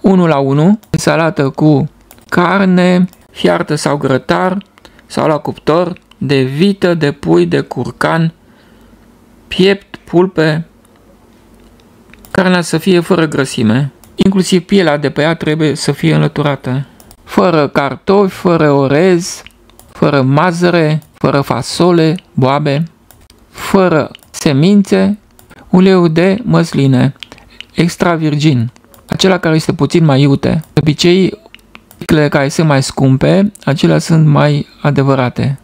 1 la 1, salată cu carne, fiartă sau grătar, sau la cuptor, de vită, de pui, de curcan, piept, pulpe, carnea să fie fără grăsime, inclusiv pielea de pe ea trebuie să fie înlăturată, fără cartofi, fără orez, fără mazăre, fără fasole, boabe, fără semințe, uleiul de măsline, extra virgin, acela care este puțin mai iute. De obicei, Cele care sunt mai scumpe, acelea sunt mai adevărate.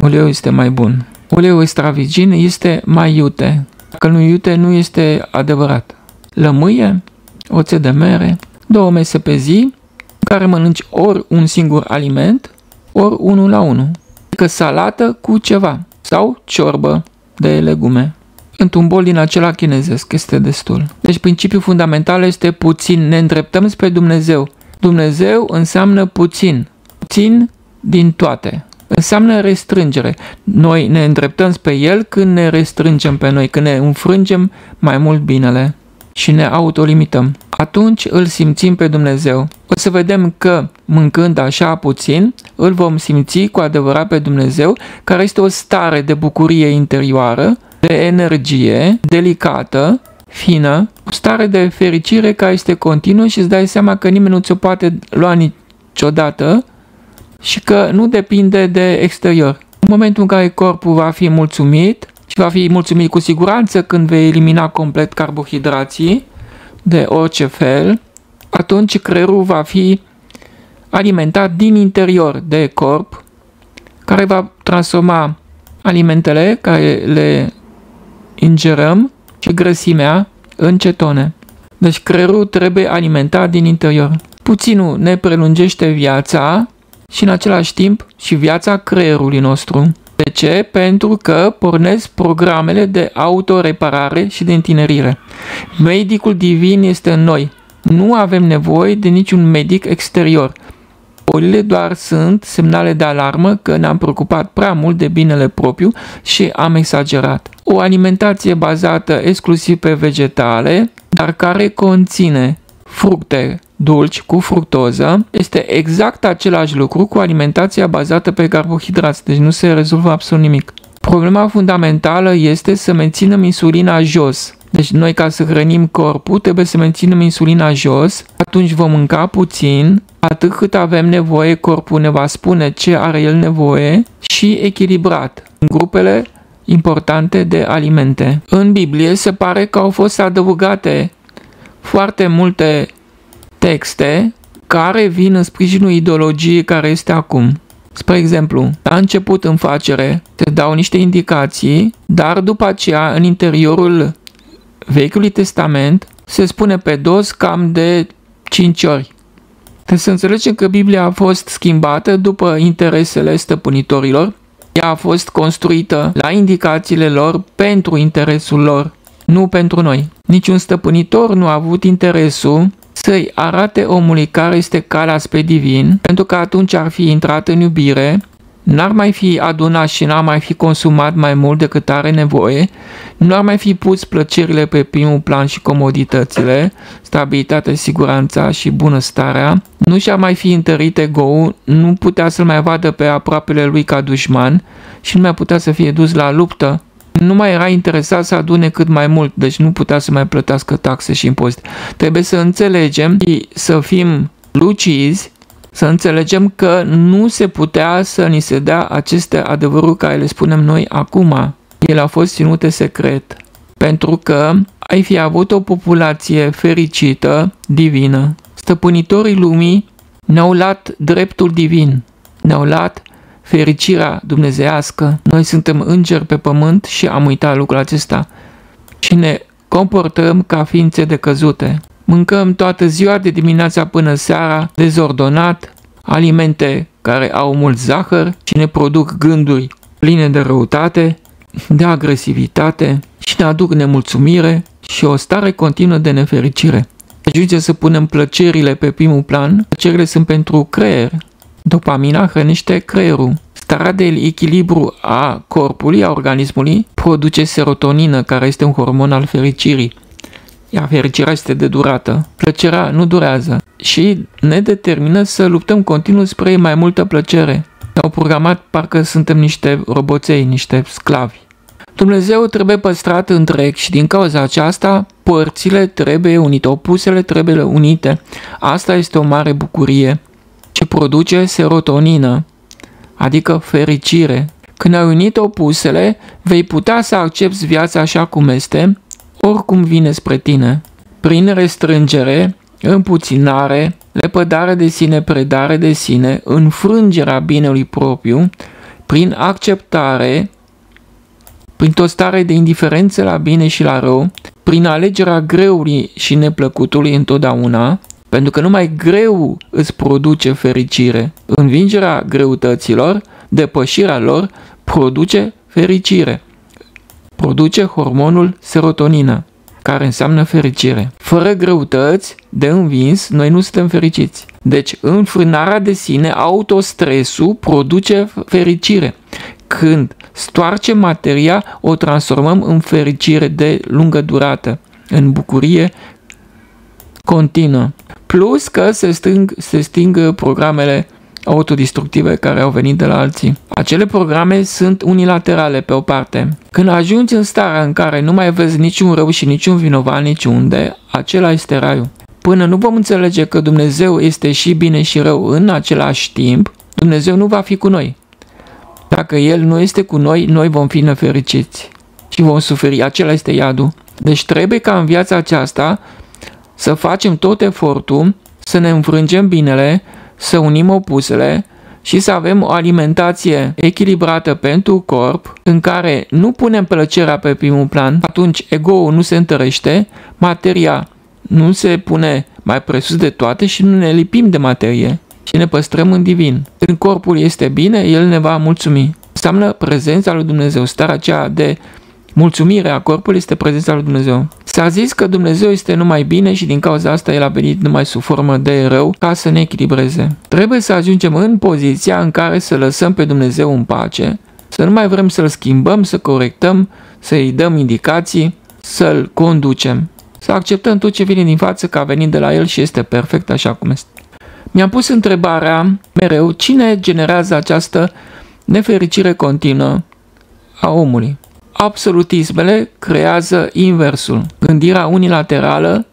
Uleiul este mai bun. Uleiul extra virgin este mai iute. Dacă nu iute, nu este adevărat. Lămâie, oțet de mere, două mese pe zi, în care mănânci ori un singur aliment, ori unul la unul. Adică salată cu ceva sau ciorbă de legume. Într-un bol din acela chinezesc este destul. Deci principiul fundamental este puțin, ne îndreptăm spre Dumnezeu. Dumnezeu înseamnă puțin, puțin din toate. Înseamnă restrângere. Noi ne îndreptăm spre El când ne restrângem pe noi, când ne înfrângem mai mult binele. și ne autolimităm. Atunci îl simțim pe Dumnezeu. O să vedem că, mâncând așa puțin, îl vom simți cu adevărat pe Dumnezeu, care este o stare de bucurie interioară, de energie, delicată, fină, o stare de fericire care este continuă și îți dai seama că nimeni nu ți-o poate lua niciodată și că nu depinde de exterior. În momentul în care corpul va fi mulțumit, și va fi mulțumit cu siguranță când vei elimina complet carbohidrații de orice fel, atunci creierul va fi alimentat din interior de corp, care va transforma alimentele care le ingerăm și grăsimea în cetone. Deci creierul trebuie alimentat din interior. Puținul ne prelungește viața și în același timp și viața creierului nostru. De ce? Pentru că pornesc programele de autoreparare și de întinerire. Medicul divin este în noi. Nu avem nevoie de niciun medic exterior. Bolile doar sunt semnale de alarmă că ne-am preocupat prea mult de binele propriu și am exagerat. O alimentație bazată exclusiv pe vegetale, dar care conține fructe dulci cu fructoză, este exact același lucru cu alimentația bazată pe carbohidrați, deci nu se rezolvă absolut nimic. Problema fundamentală este să menținem insulina jos. Deci noi ca să hrănim corpul trebuie să menținem insulina jos, atunci vom mânca puțin, atât cât avem nevoie, corpul ne va spune ce are el nevoie și echilibrat în grupele importante de alimente. În Biblie se pare că au fost adăugate foarte multe texte care vin în sprijinul ideologiei care este acum. Spre exemplu, la început în facere te dau niște indicații, dar după aceea în interiorul Vechiului Testament se spune pe dos cam de 5 ori. Trebuie să înțelegem că Biblia a fost schimbată după interesele stăpânitorilor. Ea a fost construită la indicațiile lor pentru interesul lor, nu pentru noi. Niciun stăpânitor nu a avut interesul să-i arate omului care este calea spre divin, pentru că atunci ar fi intrat în iubire, n-ar mai fi adunat și n-ar mai fi consumat mai mult decât are nevoie, nu ar mai fi pus plăcerile pe primul plan și comoditățile, stabilitatea, siguranța și bunăstarea, nu și-ar mai fi întărit ego nu putea să-l mai vadă pe aproapele lui ca dușman și nu mai putea să fie dus la luptă nu mai era interesat să adune cât mai mult, deci nu putea să mai plătească taxe și impozite. Trebuie să înțelegem și să fim lucizi, să înțelegem că nu se putea să ni se dea aceste adevăruri care le spunem noi acum. Ele au fost ținute secret, pentru că ai fi avut o populație fericită, divină. Stăpânitorii lumii ne-au luat dreptul divin, ne-au luat fericirea dumnezească. Noi suntem îngeri pe pământ și am uitat lucrul acesta și ne comportăm ca ființe decăzute. Mâncăm toată ziua de dimineața până seara, dezordonat, alimente care au mult zahăr și ne produc gânduri pline de răutate, de agresivitate și ne aduc nemulțumire și o stare continuă de nefericire. Ajunge să punem plăcerile pe primul plan. Plăcerile sunt pentru creier, Dopamina hrănește creierul. Starea de echilibru a corpului, a organismului, produce serotonină, care este un hormon al fericirii. Iar fericirea este de durată. Plăcerea nu durează și ne determină să luptăm continuu spre mai multă plăcere. Ne-au programat parcă suntem niște roboței, niște sclavi. Dumnezeu trebuie păstrat întreg și din cauza aceasta părțile trebuie unite, opusele trebuie unite. Asta este o mare bucurie ce produce serotonină, adică fericire. Când ai unit opusele, vei putea să accepti viața așa cum este, oricum vine spre tine. Prin restrângere, împuținare, lepădare de sine, predare de sine, înfrângerea binelui propriu, prin acceptare, prin o stare de indiferență la bine și la rău, prin alegerea greului și neplăcutului întotdeauna, pentru că numai greu îți produce fericire. Învingerea greutăților, depășirea lor, produce fericire. Produce hormonul serotonină, care înseamnă fericire. Fără greutăți de învins, noi nu suntem fericiți. Deci, înfrânarea de sine, autostresul, produce fericire. Când stoarcem materia, o transformăm în fericire de lungă durată. în bucurie continuă. Plus că se, sting, se sting programele autodistructive care au venit de la alții. Acele programe sunt unilaterale pe o parte. Când ajungi în starea în care nu mai vezi niciun rău și niciun vinovat niciunde, acela este raiul. Până nu vom înțelege că Dumnezeu este și bine și rău în același timp, Dumnezeu nu va fi cu noi. Dacă El nu este cu noi, noi vom fi nefericiți și vom suferi. Acela este iadul. Deci trebuie ca în viața aceasta să facem tot efortul să ne înfrângem binele, să unim opusele și să avem o alimentație echilibrată pentru corp, în care nu punem plăcerea pe primul plan, atunci ego-ul nu se întărește, materia nu se pune mai presus de toate și nu ne lipim de materie și ne păstrăm în divin. Când corpul este bine, el ne va mulțumi. Înseamnă prezența lui Dumnezeu, starea aceea de mulțumire a corpului este prezența lui Dumnezeu. S-a zis că Dumnezeu este numai bine și din cauza asta El a venit numai sub formă de rău ca să ne echilibreze. Trebuie să ajungem în poziția în care să lăsăm pe Dumnezeu în pace, să nu mai vrem să-L schimbăm, să corectăm, să-i dăm indicații, să-L conducem. Să acceptăm tot ce vine din față ca venit de la El și este perfect așa cum este. Mi-am pus întrebarea mereu cine generează această nefericire continuă a omului absolutismele creează inversul. Gândirea unilaterală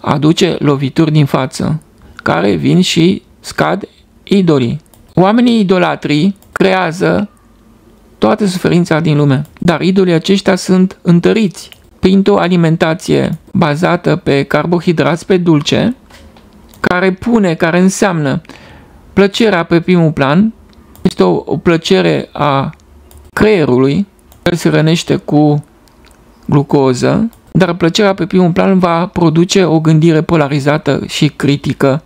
aduce lovituri din față, care vin și scad idolii. Oamenii idolatrii creează toată suferința din lume, dar idolii aceștia sunt întăriți printr-o alimentație bazată pe carbohidrați, pe dulce, care pune, care înseamnă plăcerea pe primul plan, este o, o plăcere a creierului, el se rănește cu glucoză, dar plăcerea pe primul plan va produce o gândire polarizată și critică,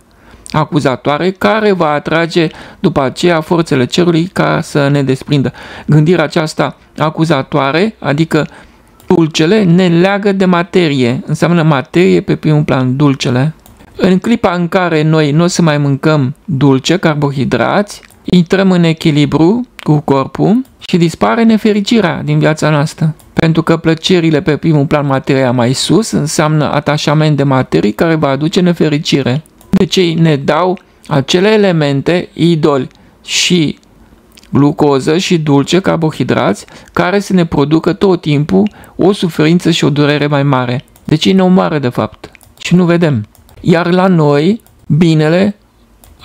acuzatoare, care va atrage după aceea forțele cerului ca să ne desprindă. Gândirea aceasta acuzatoare, adică dulcele, ne leagă de materie, înseamnă materie pe primul plan, dulcele. În clipa în care noi nu o să mai mâncăm dulce, carbohidrați, intrăm în echilibru cu corpul și dispare nefericirea din viața noastră. Pentru că plăcerile pe primul plan materia mai sus înseamnă atașament de materii care va aduce nefericire. Deci ei ne dau acele elemente, idoli și glucoză și dulce, carbohidrați, care să ne producă tot timpul o suferință și o durere mai mare. Deci ei ne omoară de fapt și nu vedem. Iar la noi, binele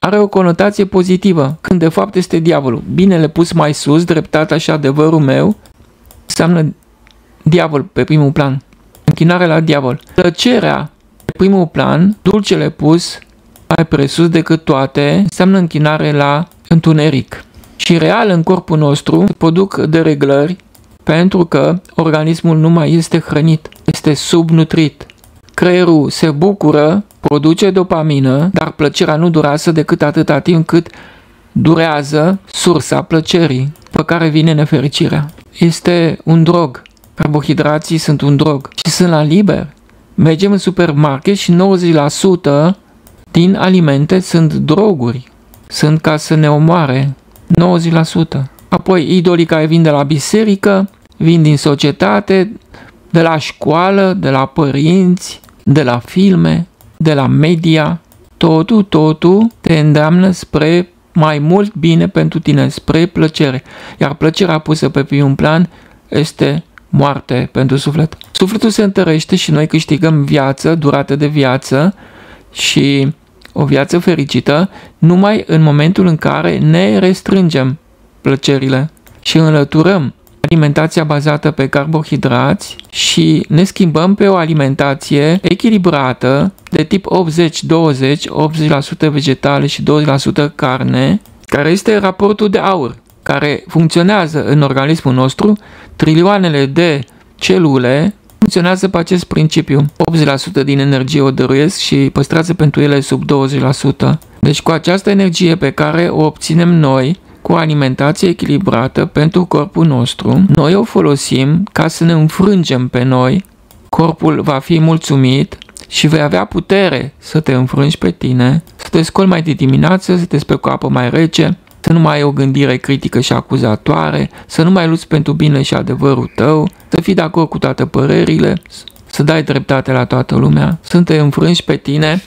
are o conotație pozitivă, când de fapt este diavolul. Binele pus mai sus, dreptatea și adevărul meu, înseamnă diavol pe primul plan. Închinare la diavol. Plăcerea pe primul plan, dulcele pus mai presus decât toate, înseamnă închinare la întuneric. Și real în corpul nostru se produc dereglări pentru că organismul nu mai este hrănit, este subnutrit. Creierul se bucură produce dopamină, dar plăcerea nu durează decât atâta timp cât durează sursa plăcerii, pe care vine nefericirea. Este un drog. Carbohidrații sunt un drog și sunt la liber. Mergem în supermarket și 90% din alimente sunt droguri. Sunt ca să ne omoare. 90%. Apoi idolii care vin de la biserică, vin din societate, de la școală, de la părinți, de la filme de la media, totul, totul te îndeamnă spre mai mult bine pentru tine, spre plăcere. Iar plăcerea pusă pe primul plan este moarte pentru suflet. Sufletul se întărește și noi câștigăm viață, durată de viață și o viață fericită numai în momentul în care ne restrângem plăcerile și înlăturăm alimentația bazată pe carbohidrați și ne schimbăm pe o alimentație echilibrată de tip 80-20, 80% vegetale și 20% carne, care este raportul de aur, care funcționează în organismul nostru, trilioanele de celule funcționează pe acest principiu. 80% din energie o dăruiesc și păstrează pentru ele sub 20%. Deci cu această energie pe care o obținem noi, cu alimentație echilibrată pentru corpul nostru, noi o folosim ca să ne înfrângem pe noi, corpul va fi mulțumit și vei avea putere să te înfrângi pe tine, să te scoli mai de dimineață, să te speli cu apă mai rece, să nu mai ai o gândire critică și acuzatoare, să nu mai luți pentru bine și adevărul tău, să fii de acord cu toate părerile, să dai dreptate la toată lumea, să te înfrângi pe tine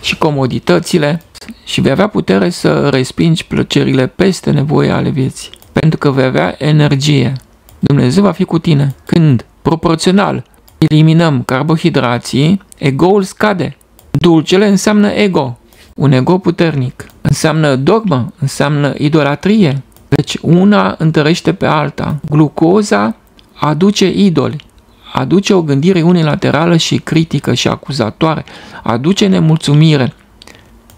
și comoditățile și vei avea putere să respingi plăcerile peste nevoie ale vieții. Pentru că vei avea energie. Dumnezeu va fi cu tine. Când, proporțional, eliminăm carbohidrații, ego-ul scade. Dulcele înseamnă ego, un ego puternic. Înseamnă dogmă, înseamnă idolatrie. Deci una întărește pe alta. Glucoza aduce idoli, aduce o gândire unilaterală și critică și acuzatoare, aduce nemulțumire,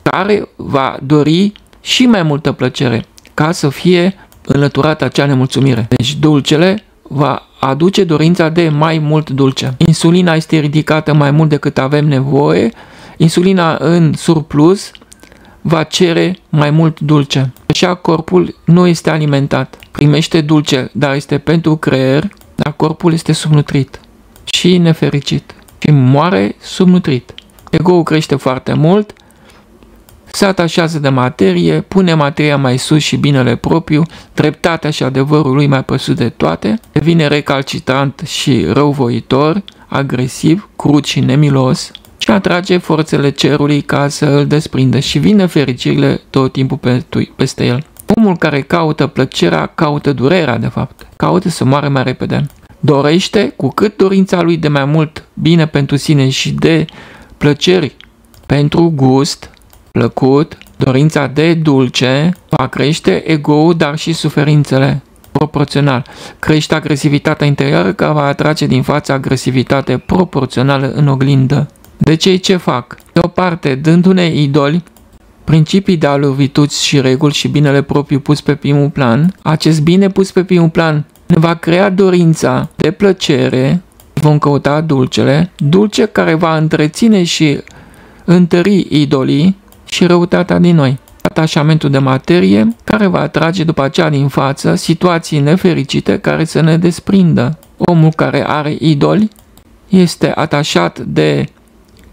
care va dori și mai multă plăcere ca să fie înlăturată acea nemulțumire. Deci dulcele va aduce dorința de mai mult dulce. Insulina este ridicată mai mult decât avem nevoie, insulina în surplus va cere mai mult dulce. Așa corpul nu este alimentat. Primește dulce, dar este pentru creier, dar corpul este subnutrit și nefericit și moare subnutrit. Ego-ul crește foarte mult, se atașează de materie, pune materia mai sus și binele propriu, dreptatea și adevărul lui mai presus de toate, devine recalcitrant și răuvoitor, agresiv, crud și nemilos și atrage forțele cerului ca să îl desprindă și vine fericirile tot timpul peste el. Omul care caută plăcerea, caută durerea, de fapt. Caută să moare mai repede. Dorește, cu cât dorința lui de mai mult bine pentru sine și de plăceri pentru gust, plăcut, dorința de dulce, va crește ego dar și suferințele proporțional. Crește agresivitatea interioară care va atrage din fața agresivitate proporțională în oglindă. De ce ce fac? De o parte, dându-ne idoli, principii de aluvituți și reguli și binele propriu pus pe primul plan, acest bine pus pe primul plan ne va crea dorința de plăcere, vom căuta dulcele, dulce care va întreține și întări idolii și răutatea din noi. Atașamentul de materie care va atrage după aceea din față situații nefericite care să ne desprindă. Omul care are idoli este atașat de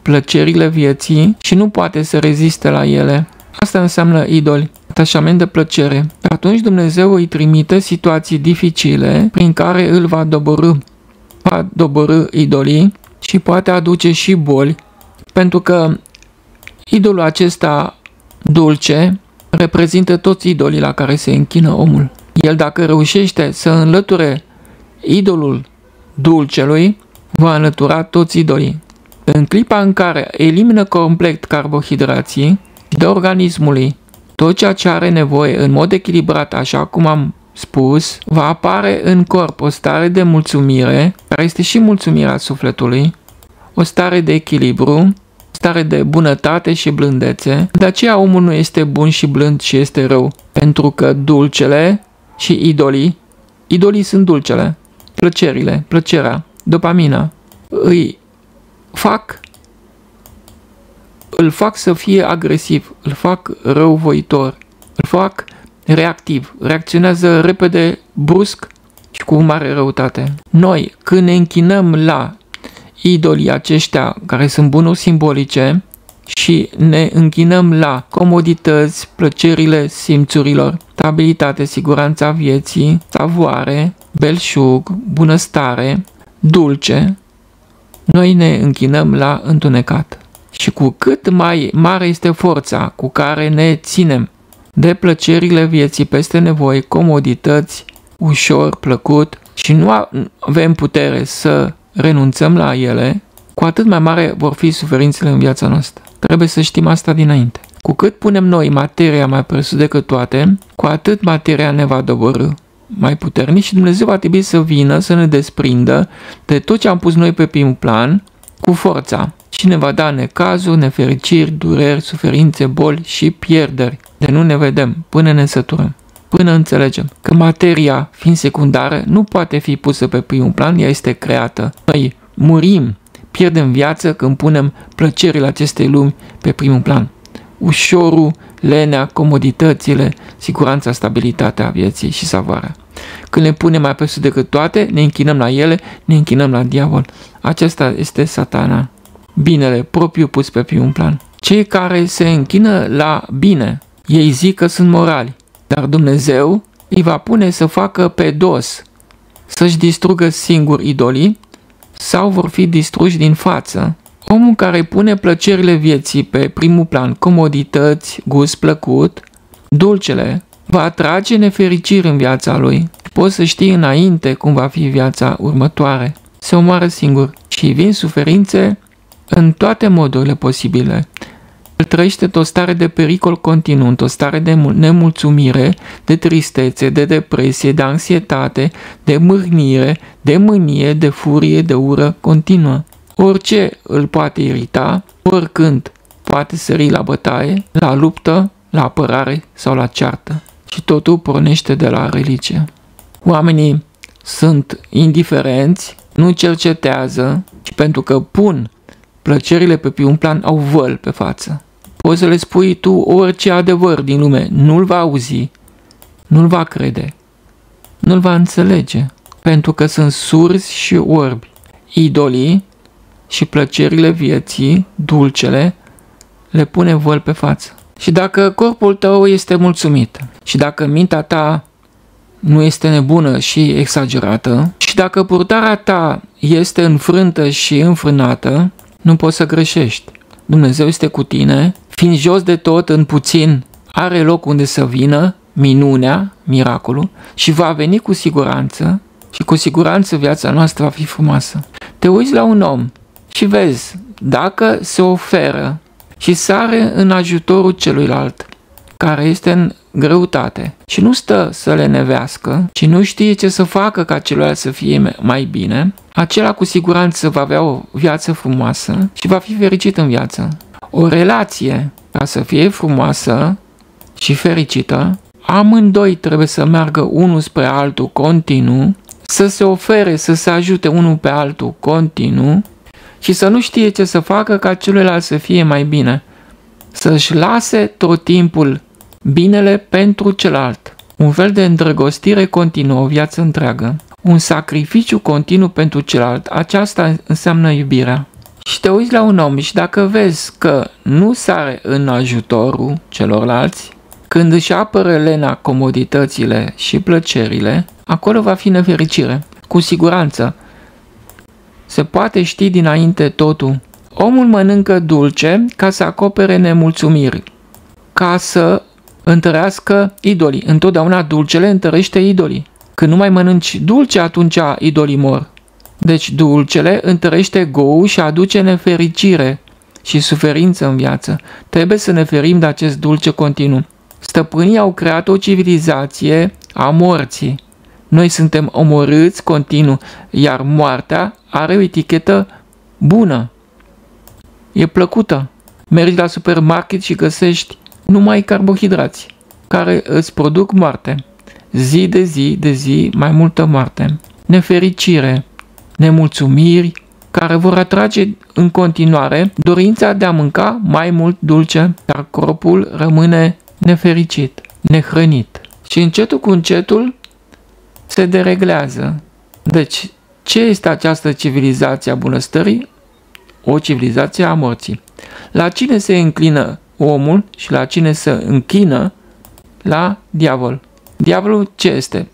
plăcerile vieții și nu poate să reziste la ele. Asta înseamnă idoli, atașament de plăcere. Atunci Dumnezeu îi trimite situații dificile prin care îl va doborâ. Va doborâ idolii și poate aduce și boli, pentru că idolul acesta dulce reprezintă toți idolii la care se închină omul. El dacă reușește să înlăture idolul dulcelui, va înlătura toți idolii. În clipa în care elimină complet carbohidrații de organismului, tot ceea ce are nevoie în mod echilibrat, așa cum am spus, va apare în corp o stare de mulțumire, care este și mulțumirea sufletului, o stare de echilibru, stare de bunătate și blândețe. De aceea omul nu este bun și blând și este rău, pentru că dulcele și idolii, idolii sunt dulcele, plăcerile, plăcerea, dopamina, îi fac îl fac să fie agresiv, îl fac răuvoitor, îl fac reactiv, reacționează repede, brusc și cu mare răutate. Noi, când ne închinăm la idolii aceștia care sunt bunuri simbolice și ne închinăm la comodități, plăcerile simțurilor, stabilitate, siguranța vieții, savoare, belșug, bunăstare, dulce, noi ne închinăm la întunecat. Și cu cât mai mare este forța cu care ne ținem de plăcerile vieții peste nevoi, comodități, ușor, plăcut și nu avem putere să renunțăm la ele, cu atât mai mare vor fi suferințele în viața noastră. Trebuie să știm asta dinainte. Cu cât punem noi materia mai presus decât toate, cu atât materia ne va doborâ mai puternic și Dumnezeu va trebui să vină să ne desprindă de tot ce am pus noi pe primul plan cu forța și ne va da necazuri, nefericiri, dureri, suferințe, boli și pierderi. De nu ne vedem până ne săturăm. Până înțelegem că materia, fiind secundară, nu poate fi pusă pe primul plan, ea este creată. Noi murim, pierdem viață când punem plăcerile acestei lumi pe primul plan. Ușorul, lenea, comoditățile, siguranța, stabilitatea vieții și savoarea. Când le punem mai presus decât toate, ne închinăm la ele, ne închinăm la diavol. Acesta este satana. Binele propriu pus pe primul plan. Cei care se închină la bine, ei zic că sunt morali, dar Dumnezeu îi va pune să facă pe dos, să-și distrugă singur idolii sau vor fi distruși din față. Omul care pune plăcerile vieții pe primul plan, comodități, gust plăcut, dulcele, va atrage nefericiri în viața lui. Poți să știi înainte cum va fi viața următoare. Se omoară singur și vin suferințe în toate modurile posibile. El trăiește o stare de pericol continuu, o stare de nemulțumire, de tristețe, de depresie, de anxietate, de mârnire, de mânie, de furie, de ură continuă. Orice îl poate irita, oricând poate sări la bătaie, la luptă, la apărare sau la ceartă. Și totul pornește de la religie. Oamenii sunt indiferenți, nu cercetează, ci pentru că pun plăcerile pe un plan au văl pe față. Poți să le spui tu orice adevăr din lume, nu-l va auzi, nu-l va crede, nu-l va înțelege, pentru că sunt surzi și orbi. Idolii și plăcerile vieții, dulcele, le pune văl pe față. Și dacă corpul tău este mulțumit și dacă mintea ta nu este nebună și exagerată și dacă purtarea ta este înfrântă și înfrânată, nu poți să greșești. Dumnezeu este cu tine, fiind jos de tot în puțin, are loc unde să vină minunea, miracolul și va veni cu siguranță și cu siguranță viața noastră va fi frumoasă. Te uiți la un om și vezi dacă se oferă și sare în ajutorul celuilalt care este în greutate și nu stă să le nevească și nu știe ce să facă ca celuilalt să fie mai bine, acela cu siguranță va avea o viață frumoasă și va fi fericit în viață. O relație, ca să fie frumoasă și fericită, amândoi trebuie să meargă unul spre altul continuu, să se ofere, să se ajute unul pe altul continuu și să nu știe ce să facă ca celuilalt să fie mai bine. Să-și lase tot timpul binele pentru celălalt. Un fel de îndrăgostire continuă o viață întreagă. Un sacrificiu continuu pentru celălalt. Aceasta înseamnă iubirea. Și te uiți la un om și dacă vezi că nu sare în ajutorul celorlalți, când își apără lena comoditățile și plăcerile, acolo va fi nefericire. Cu siguranță. Se poate ști dinainte totul. Omul mănâncă dulce ca să acopere nemulțumiri, ca să întărească idolii. Întotdeauna dulcele întărește idolii. Când nu mai mănânci dulce, atunci idolii mor. Deci dulcele întărește gou și aduce nefericire și suferință în viață. Trebuie să ne ferim de acest dulce continuu. Stăpânii au creat o civilizație a morții. Noi suntem omorâți continuu, iar moartea are o etichetă bună. E plăcută. Mergi la supermarket și găsești numai carbohidrați, care îți produc moarte. Zi de zi de zi mai multă moarte. Nefericire, nemulțumiri, care vor atrage în continuare dorința de a mânca mai mult dulce, dar corpul rămâne nefericit, nehrănit. Și încetul cu încetul se dereglează. Deci, ce este această civilizație a bunăstării? O civilizație a morții. La cine se înclină omul și la cine se închină? La diavol. Diavolul ce este?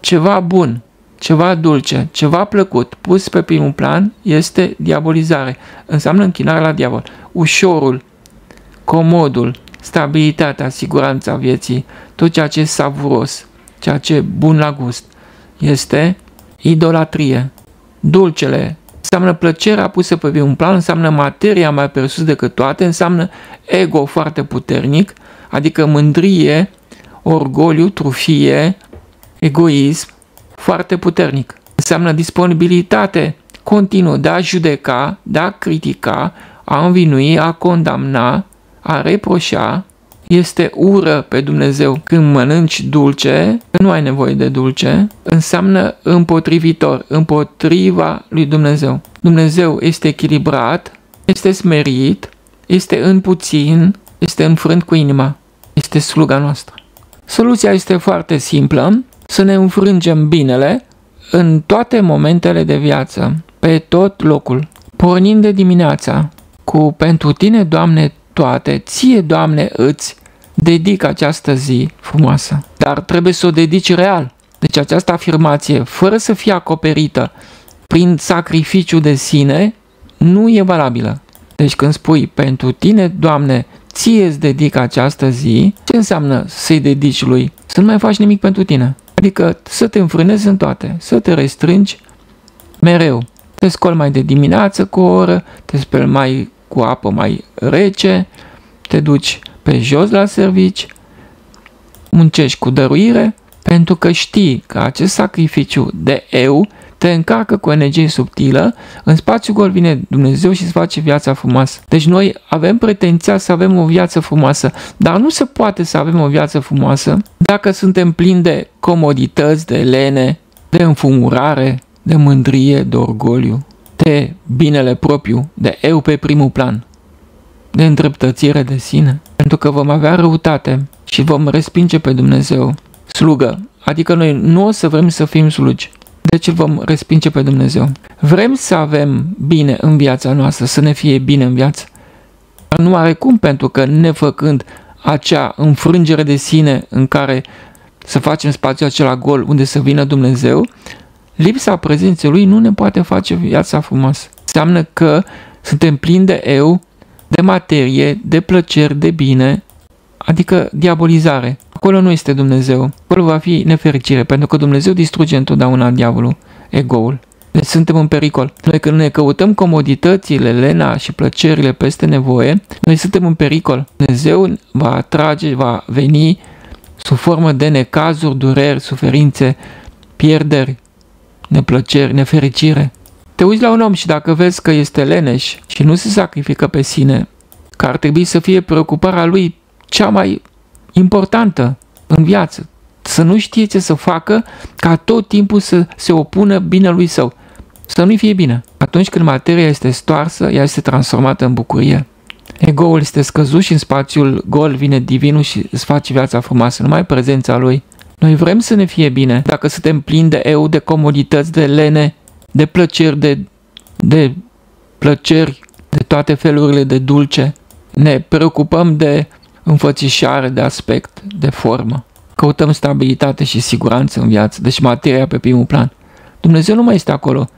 Ceva bun, ceva dulce, ceva plăcut, pus pe primul plan, este diabolizare. Înseamnă închinare la diavol. Ușorul, comodul, stabilitatea, siguranța vieții, tot ceea ce e savuros, ceea ce e bun la gust, este idolatrie. Dulcele înseamnă plăcerea pusă pe un plan, înseamnă materia mai presus decât toate, înseamnă ego foarte puternic, adică mândrie, orgoliu, trufie, egoism foarte puternic. Înseamnă disponibilitate continuă de a judeca, de a critica, a învinui, a condamna, a reproșa, este ură pe Dumnezeu. Când mănânci dulce, nu ai nevoie de dulce, înseamnă împotrivitor, împotriva lui Dumnezeu. Dumnezeu este echilibrat, este smerit, este în puțin, este înfrânt cu inima, este sluga noastră. Soluția este foarte simplă, să ne înfrângem binele în toate momentele de viață, pe tot locul. Pornind de dimineața, cu pentru tine, Doamne, toate, ție, Doamne, îți dedic această zi frumoasă. Dar trebuie să o dedici real. Deci această afirmație, fără să fie acoperită prin sacrificiu de sine, nu e valabilă. Deci când spui pentru tine, Doamne, ție îți dedic această zi, ce înseamnă să-i dedici lui? Să nu mai faci nimic pentru tine. Adică să te înfrânezi în toate, să te restrângi mereu. Te scoli mai de dimineață cu o oră, te speli mai cu apă mai rece, te duci pe jos la servici, muncești cu dăruire, pentru că știi că acest sacrificiu de eu te încarcă cu energie subtilă, în spațiu gol vine Dumnezeu și îți face viața frumoasă. Deci noi avem pretenția să avem o viață frumoasă, dar nu se poate să avem o viață frumoasă dacă suntem plini de comodități, de lene, de înfumurare, de mândrie, de orgoliu, de binele propriu, de eu pe primul plan, de îndreptățire de sine, pentru că vom avea răutate și vom respinge pe Dumnezeu. Slugă, adică noi nu o să vrem să fim slugi, deci îl vom respinge pe Dumnezeu. Vrem să avem bine în viața noastră, să ne fie bine în viață. Dar nu are cum, pentru că nefăcând acea înfrângere de sine în care să facem spațiul acela gol unde să vină Dumnezeu, lipsa prezenței Lui nu ne poate face viața frumoasă. Înseamnă că suntem plini de eu, de materie, de plăceri, de bine, adică diabolizare. Acolo nu este Dumnezeu. Acolo va fi nefericire, pentru că Dumnezeu distruge întotdeauna diavolul, egoul. Deci suntem în pericol. Noi când ne căutăm comoditățile, lena și plăcerile peste nevoie, noi suntem în pericol. Dumnezeu va atrage, va veni sub formă de necazuri, dureri, suferințe, pierderi, neplăceri, nefericire. Te uiți la un om și dacă vezi că este leneș și nu se sacrifică pe sine, că ar trebui să fie preocuparea lui cea mai importantă în viață. Să nu știe ce să facă ca tot timpul să se opună binelui său. Să nu-i fie bine. Atunci când materia este stoarsă, ea este transformată în bucurie. Egoul este scăzut și în spațiul gol vine divinul și îți face viața frumoasă, numai prezența lui. Noi vrem să ne fie bine. Dacă suntem plini de eu, de comodități, de lene, de plăceri, de, de plăceri, de toate felurile de dulce, ne preocupăm de înfățișare, de aspect, de formă. Căutăm stabilitate și siguranță în viață, deci materia pe primul plan. Dumnezeu nu mai este acolo.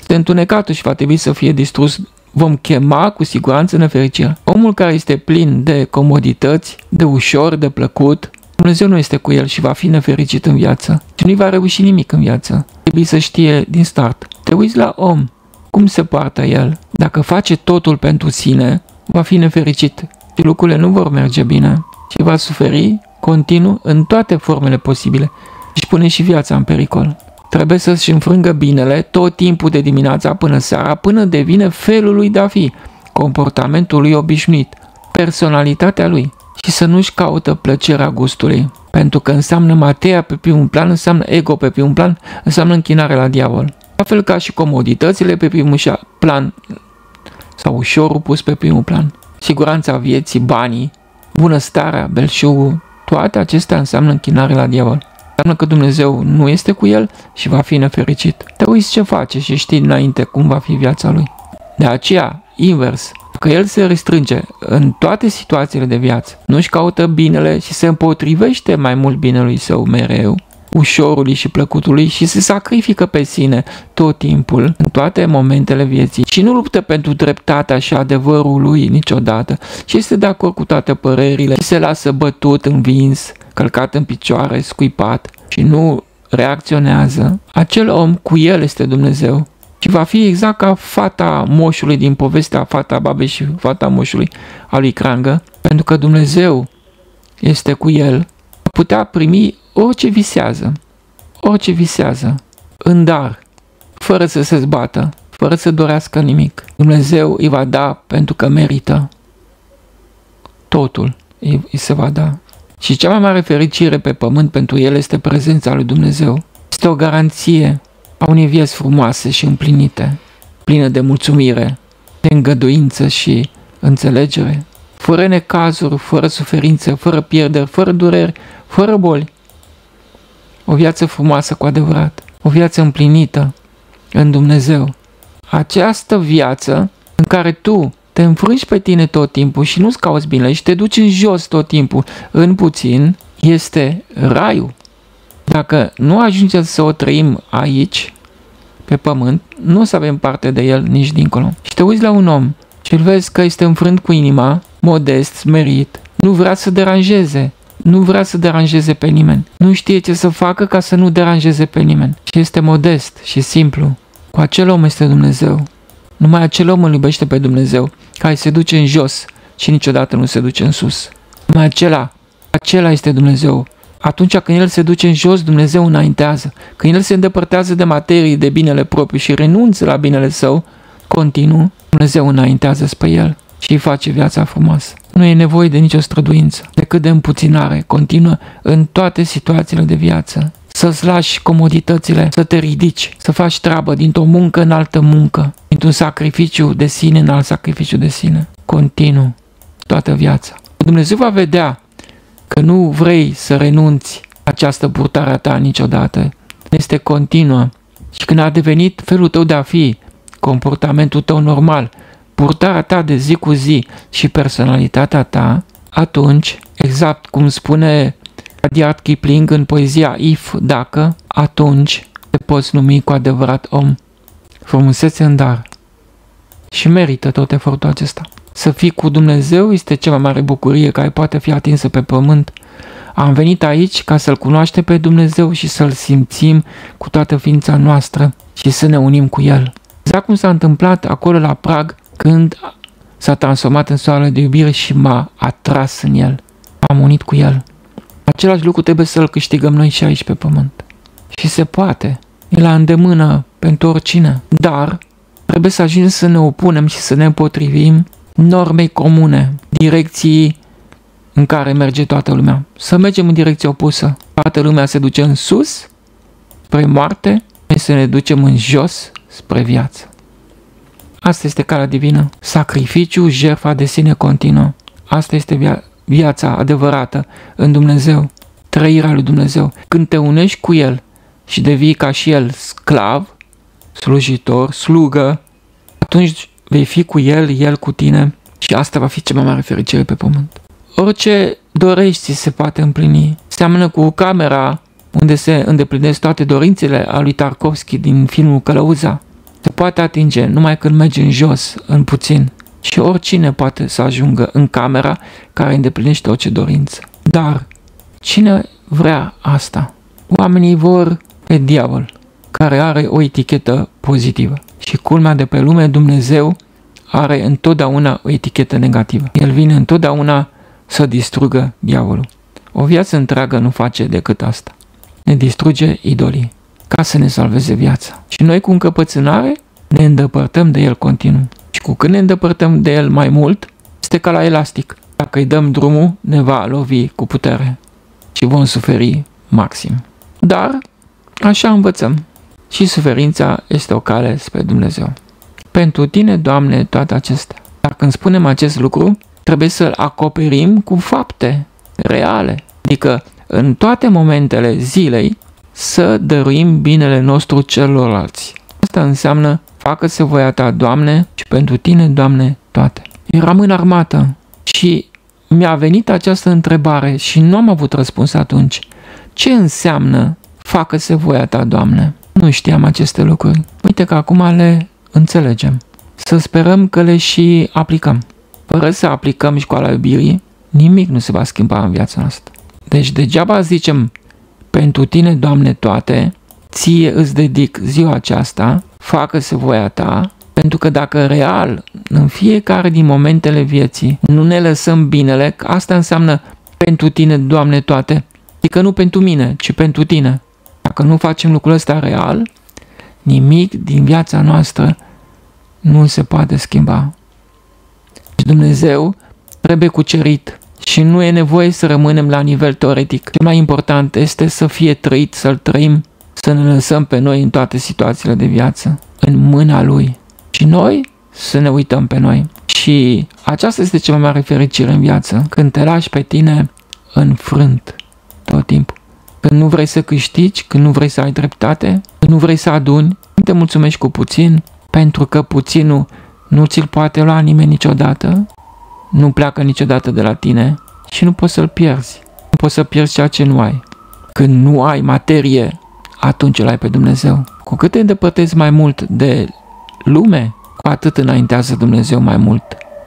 Este întunecatul și va trebui să fie distrus. Vom chema cu siguranță nefericirea. Omul care este plin de comodități, de ușor, de plăcut, Dumnezeu nu este cu el și va fi nefericit în viață. Și nu va reuși nimic în viață. Trebuie să știe din start. Te uiți la om, cum se poartă el. Dacă face totul pentru sine, va fi nefericit și lucrurile nu vor merge bine și va suferi continuu în toate formele posibile și pune și viața în pericol. Trebuie să-și înfrângă binele tot timpul de dimineața până seara, până devine felul lui de a fi, comportamentul lui obișnuit, personalitatea lui și să nu-și caută plăcerea gustului. Pentru că înseamnă materia pe primul plan, înseamnă ego pe primul plan, înseamnă închinare la diavol. La fel ca și comoditățile pe primul plan sau ușorul pus pe primul plan siguranța vieții, banii, bunăstarea, belșugul, toate acestea înseamnă închinare la diavol. Înseamnă că Dumnezeu nu este cu el și va fi nefericit. Te uiți ce face și știi înainte cum va fi viața lui. De aceea, invers, că el se restrânge în toate situațiile de viață, nu-și caută binele și se împotrivește mai mult binelui său mereu, ușorului și plăcutului și se sacrifică pe sine tot timpul, în toate momentele vieții. Și nu luptă pentru dreptatea și adevărul lui niciodată și este de acord cu toate părerile și se lasă bătut, învins, călcat în picioare, scuipat și nu reacționează, acel om cu el este Dumnezeu și va fi exact ca fata moșului din povestea fata babei și fata moșului a lui Crangă, pentru că Dumnezeu este cu el, putea primi orice visează, orice visează, în dar, fără să se zbată, fără să dorească nimic. Dumnezeu îi va da pentru că merită. Totul îi, îi se va da. Și cea mai mare fericire pe pământ pentru el este prezența lui Dumnezeu. Este o garanție a unei vieți frumoase și împlinite, plină de mulțumire, de îngăduință și înțelegere, fără necazuri, fără suferință, fără pierderi, fără dureri, fără boli, o viață frumoasă cu adevărat, o viață împlinită în Dumnezeu. Această viață în care tu te înfrângi pe tine tot timpul și nu-ți cauți bine și te duci în jos tot timpul, în puțin, este raiul. Dacă nu ajungem să o trăim aici, pe pământ, nu o să avem parte de el nici dincolo. Și te uiți la un om și îl vezi că este înfrânt cu inima, modest, smerit, nu vrea să deranjeze, nu vrea să deranjeze pe nimeni. Nu știe ce să facă ca să nu deranjeze pe nimeni. Și este modest și simplu. Cu acel om este Dumnezeu. Numai acel om îl iubește pe Dumnezeu, care se duce în jos și niciodată nu se duce în sus. Numai acela, acela este Dumnezeu. Atunci când El se duce în jos, Dumnezeu înaintează. Când El se îndepărtează de materii, de binele propriu și renunță la binele său, continuu, Dumnezeu înaintează spre El și îi face viața frumoasă. Nu e nevoie de nicio străduință, decât de împuținare continuă în toate situațiile de viață. Să-ți lași comoditățile, să te ridici, să faci treabă dintr-o muncă în altă muncă, dintr-un sacrificiu de sine în alt sacrificiu de sine. Continuu, toată viața. Dumnezeu va vedea că nu vrei să renunți această purtare a ta niciodată. Este continuă. Și când a devenit felul tău de a fi, comportamentul tău normal, purtarea ta de zi cu zi și personalitatea ta, atunci, exact cum spune Rudyard Kipling în poezia If, dacă, atunci te poți numi cu adevărat om. Frumusețe în dar. Și merită tot efortul acesta. Să fii cu Dumnezeu este cea mai mare bucurie care poate fi atinsă pe pământ. Am venit aici ca să-L cunoaștem pe Dumnezeu și să-L simțim cu toată ființa noastră și să ne unim cu El. Exact cum s-a întâmplat acolo la Prag, când s-a transformat în soare de iubire și m-a atras în El. Am unit cu El. Același lucru trebuie să-L câștigăm noi și aici pe pământ. Și se poate. E la îndemână pentru oricine. Dar trebuie să ajungem să ne opunem și să ne împotrivim normei comune, direcții în care merge toată lumea. Să mergem în direcția opusă. Toată lumea se duce în sus, spre moarte, noi să ne ducem în jos, spre viață. Asta este calea divină. Sacrificiu, jertfa de sine continuă. Asta este via- viața adevărată în Dumnezeu. Trăirea lui Dumnezeu. Când te unești cu El și devii ca și El sclav, slujitor, slugă, atunci vei fi cu El, El cu tine și asta va fi cea mai mare fericire pe pământ. Orice dorești se poate împlini. Seamănă cu camera unde se îndeplinesc toate dorințele a lui Tarkovski din filmul Călăuza. Se poate atinge numai când mergi în jos, în puțin. Și oricine poate să ajungă în camera care îndeplinește orice dorință. Dar cine vrea asta? Oamenii vor pe diavol, care are o etichetă pozitivă. Și culmea de pe lume, Dumnezeu are întotdeauna o etichetă negativă. El vine întotdeauna să distrugă diavolul. O viață întreagă nu face decât asta. Ne distruge idolii ca să ne salveze viața. Și noi cu încăpățânare ne îndepărtăm de el continuu. Și cu cât ne îndepărtăm de el mai mult, este ca la elastic. Dacă îi dăm drumul, ne va lovi cu putere și vom suferi maxim. Dar așa învățăm. Și suferința este o cale spre Dumnezeu. Pentru tine, Doamne, toate acestea. Dar când spunem acest lucru, trebuie să-l acoperim cu fapte reale. Adică în toate momentele zilei să dăruim binele nostru celorlalți. Asta înseamnă facă-se voia ta, Doamne, și pentru tine, Doamne, toate. Eram în armată și mi-a venit această întrebare și nu am avut răspuns atunci. Ce înseamnă facă-se voia ta, Doamne? Nu știam aceste lucruri. Uite că acum le înțelegem. Să sperăm că le și aplicăm. Fără să aplicăm școala iubirii, nimic nu se va schimba în viața noastră. Deci degeaba zicem pentru tine, Doamne, toate, ție îți dedic ziua aceasta, facă-se voia ta, pentru că dacă real, în fiecare din momentele vieții, nu ne lăsăm binele, asta înseamnă pentru tine, Doamne, toate, adică nu pentru mine, ci pentru tine. Dacă nu facem lucrul ăsta real, nimic din viața noastră nu se poate schimba. Și Dumnezeu trebuie cucerit și nu e nevoie să rămânem la nivel teoretic. Cel mai important este să fie trăit, să-l trăim, să ne lăsăm pe noi în toate situațiile de viață, în mâna Lui. Și noi să ne uităm pe noi. Și aceasta este cea mai mare fericire în viață, când te lași pe tine înfrânt tot timpul. Când nu vrei să câștigi, când nu vrei să ai dreptate, când nu vrei să aduni, când te mulțumești cu puțin, pentru că puținul nu ți-l poate lua nimeni niciodată, nu pleacă niciodată de la tine și nu poți să-l pierzi. Nu poți să pierzi ceea ce nu ai. Când nu ai materie, atunci îl ai pe Dumnezeu. Cu cât te îndepărtezi mai mult de lume, cu atât înaintează Dumnezeu mai mult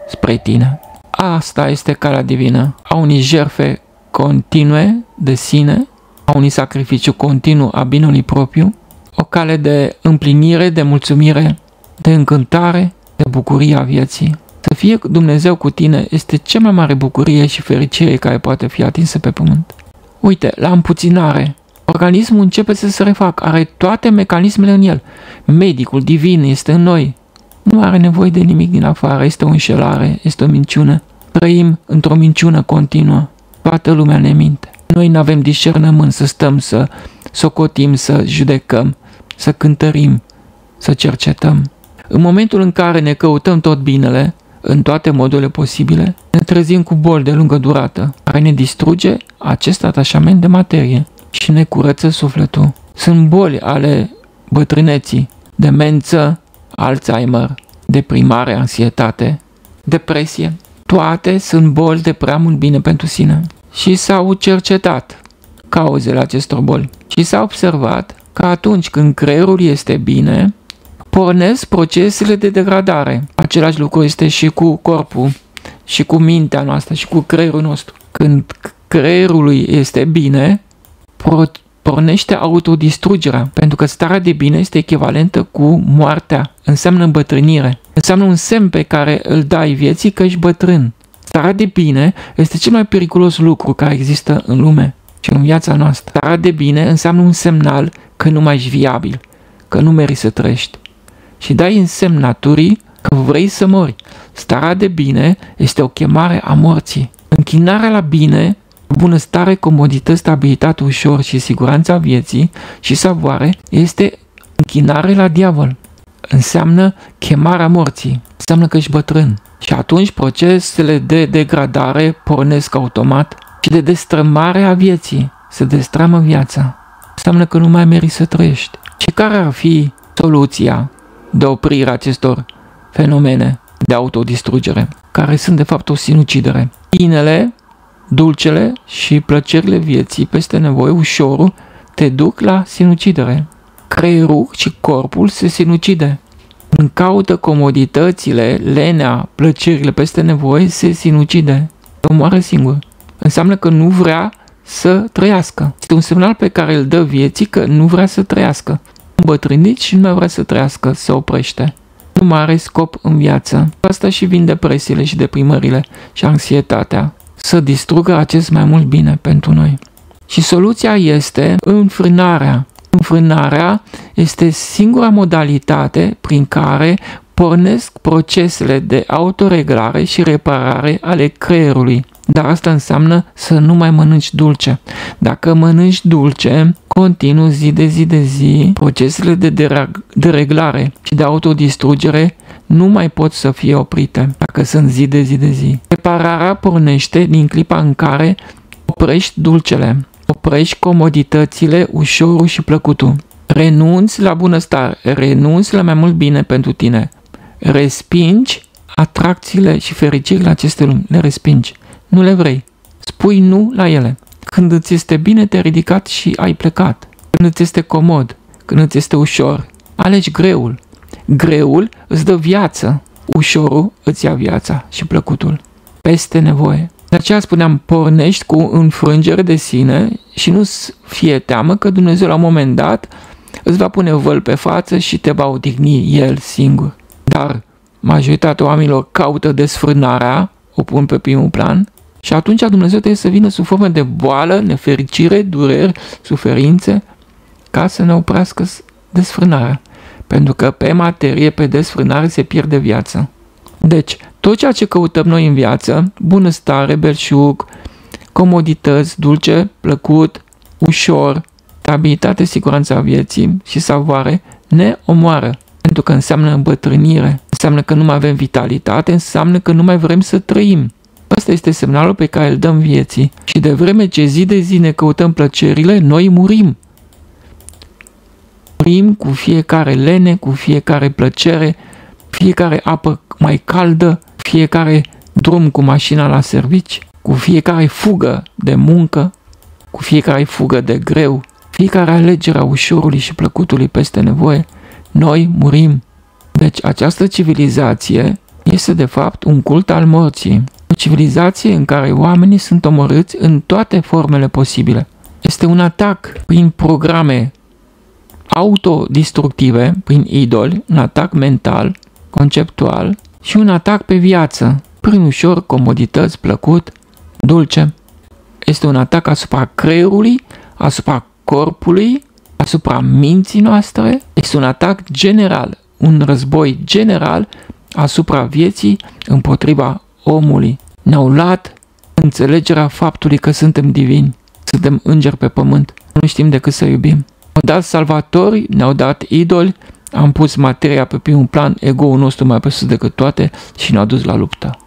spre tine. Asta este calea divină, a unei jerfe continue de sine, a unui sacrificiu continuu a binului propriu, o cale de împlinire, de mulțumire, de încântare, de bucurie a vieții. Să fie Dumnezeu cu tine este cea mai mare bucurie și fericire care poate fi atinsă pe pământ. Uite, la împuținare, organismul începe să se refacă, are toate mecanismele în el. Medicul divin este în noi. Nu are nevoie de nimic din afară, este o înșelare, este o minciună. Trăim într-o minciună continuă. Toată lumea ne minte. Noi nu avem discernământ să stăm, să socotim, să judecăm, să cântărim, să cercetăm. În momentul în care ne căutăm tot binele, în toate modurile posibile, ne trezim cu boli de lungă durată, care ne distruge acest atașament de materie și ne curăță sufletul. Sunt boli ale bătrâneții, demență, Alzheimer, deprimare, ansietate, depresie. Toate sunt boli de prea mult bine pentru sine. Și s-au cercetat cauzele acestor boli. Și s-a observat că atunci când creierul este bine, pornesc procesele de degradare. Același lucru este și cu corpul, și cu mintea noastră, și cu creierul nostru. Când creierul este bine, pornește autodistrugerea, pentru că starea de bine este echivalentă cu moartea, înseamnă îmbătrânire, înseamnă un semn pe care îl dai vieții că ești bătrân. Starea de bine este cel mai periculos lucru care există în lume și în viața noastră. Starea de bine înseamnă un semnal că nu mai ești viabil, că nu meri să trăiești. Și dai în semn naturii că vrei să mori. Starea de bine este o chemare a morții. Închinarea la bine bunăstare, comodități, stabilitate, ușor și siguranța vieții și savoare este închinare la diavol. Înseamnă chemarea morții. Înseamnă că ești bătrân. Și atunci procesele de degradare pornesc automat și de destrămare a vieții. Se destrămă viața. Înseamnă că nu mai meriți să trăiești. Și care ar fi soluția de oprire acestor fenomene de autodistrugere, care sunt de fapt o sinucidere? Inele Dulcele și plăcerile vieții peste nevoie, ușorul, te duc la sinucidere. Creierul și corpul se sinucide. În caută comoditățile, lenea, plăcerile peste nevoie, se sinucide. Se omoară singur. Înseamnă că nu vrea să trăiască. Este un semnal pe care îl dă vieții că nu vrea să trăiască. Îmbătrânit și nu mai vrea să trăiască, se oprește. Nu mai are scop în viață. Asta și vin depresiile și deprimările și anxietatea să distrugă acest mai mult bine pentru noi. Și soluția este înfrânarea. Înfrânarea este singura modalitate prin care pornesc procesele de autoreglare și reparare ale creierului. Dar asta înseamnă să nu mai mănânci dulce. Dacă mănânci dulce, continuu zi de zi de zi, procesele de dereglare și de autodistrugere nu mai pot să fie oprite dacă sunt zi de zi de zi. Repararea pornește din clipa în care oprești dulcele, oprești comoditățile, ușorul și plăcutul. Renunți la bunăstare, renunți la mai mult bine pentru tine. Respingi atracțiile și fericirile acestei lumi, le respingi. Nu le vrei. Spui nu la ele. Când îți este bine, te-ai ridicat și ai plecat. Când îți este comod, când îți este ușor, alegi greul. Greul îți dă viață, ușorul îți ia viața și plăcutul. Peste nevoie. De aceea spuneam, pornești cu înfrângere de sine și nu fie teamă că Dumnezeu la un moment dat îți va pune văl pe față și te va odihni El singur. Dar majoritatea oamenilor caută desfrânarea, o pun pe primul plan, și atunci Dumnezeu trebuie să vină sub formă de boală, nefericire, dureri, suferințe, ca să ne oprească desfrânarea. Pentru că pe materie, pe desfrânare se pierde viața. Deci, tot ceea ce căutăm noi în viață, bunăstare, belșug, comodități, dulce, plăcut, ușor, stabilitate, siguranța vieții și savoare, ne omoară. Pentru că înseamnă îmbătrânire, înseamnă că nu mai avem vitalitate, înseamnă că nu mai vrem să trăim. Asta este semnalul pe care îl dăm vieții. Și de vreme ce zi de zi ne căutăm plăcerile, noi murim. Murim cu fiecare lene, cu fiecare plăcere, fiecare apă mai caldă, fiecare drum cu mașina la servici, cu fiecare fugă de muncă, cu fiecare fugă de greu, fiecare alegere a ușorului și plăcutului peste nevoie, noi murim. Deci această civilizație este de fapt un cult al morții. O civilizație în care oamenii sunt omorâți în toate formele posibile. Este un atac prin programe autodistructive, prin idoli, un atac mental, conceptual și un atac pe viață, prin ușor, comodități, plăcut, dulce. Este un atac asupra creierului, asupra corpului, asupra minții noastre. Este un atac general, un război general asupra vieții împotriva omului. Ne-au luat înțelegerea faptului că suntem divini, suntem îngeri pe pământ, nu știm decât să iubim. Ne-au dat salvatori, ne-au dat idoli, am pus materia pe primul plan, ego-ul nostru mai presus decât toate și ne-au dus la luptă.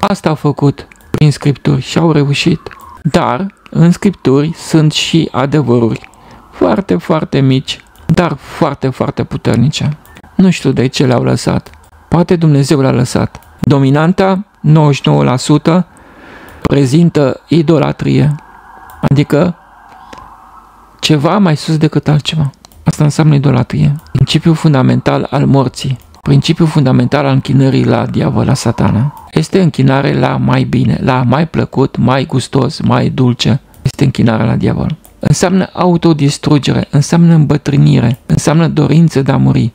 Asta au făcut prin scripturi și au reușit. Dar în scripturi sunt și adevăruri foarte, foarte mici, dar foarte, foarte puternice. Nu știu de ce le-au lăsat. Poate Dumnezeu le-a lăsat. Dominanta, 99%, prezintă idolatrie, adică ceva mai sus decât altceva. Asta înseamnă idolatrie. Principiul fundamental al morții, principiul fundamental al închinării la diavol, la satana, este închinare la mai bine, la mai plăcut, mai gustos, mai dulce. Este închinarea la diavol. Înseamnă autodistrugere, înseamnă îmbătrânire, înseamnă dorință de a muri.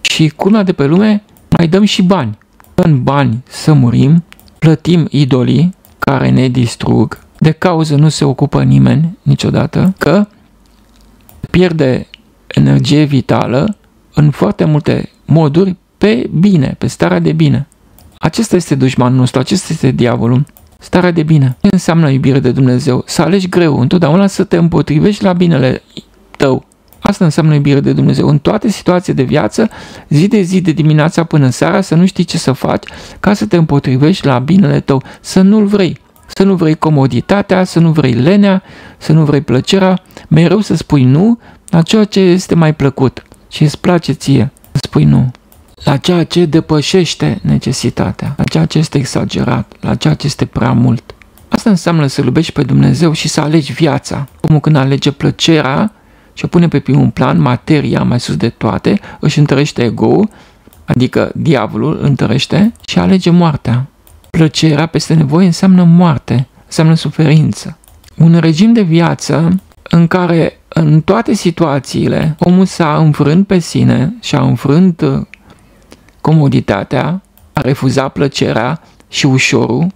Și culmea de pe lume, mai dăm și bani. În bani să murim, plătim idolii care ne distrug, de cauză nu se ocupă nimeni niciodată, că pierde energie vitală în foarte multe moduri pe bine, pe starea de bine. Acesta este dușmanul nostru, acesta este diavolul. Starea de bine. Ce înseamnă iubire de Dumnezeu? Să alegi greu, întotdeauna să te împotrivești la binele tău. Asta înseamnă iubire de Dumnezeu. În toate situațiile de viață, zi de zi, de dimineața până seara, să nu știi ce să faci ca să te împotrivești la binele tău, să nu-l vrei. Să nu vrei comoditatea, să nu vrei lenea, să nu vrei plăcerea, mereu să spui nu la ceea ce este mai plăcut și îți place ție. Să spui nu la ceea ce depășește necesitatea, la ceea ce este exagerat, la ceea ce este prea mult. Asta înseamnă să iubești pe Dumnezeu și să alegi viața. Omul când alege plăcerea și o pune pe primul plan, materia mai sus de toate, își întărește ego adică diavolul întărește și alege moartea. Plăcerea peste nevoie înseamnă moarte, înseamnă suferință. Un regim de viață în care în toate situațiile omul s-a înfrânt pe sine și a înfrânt comoditatea, a refuzat plăcerea și ușorul,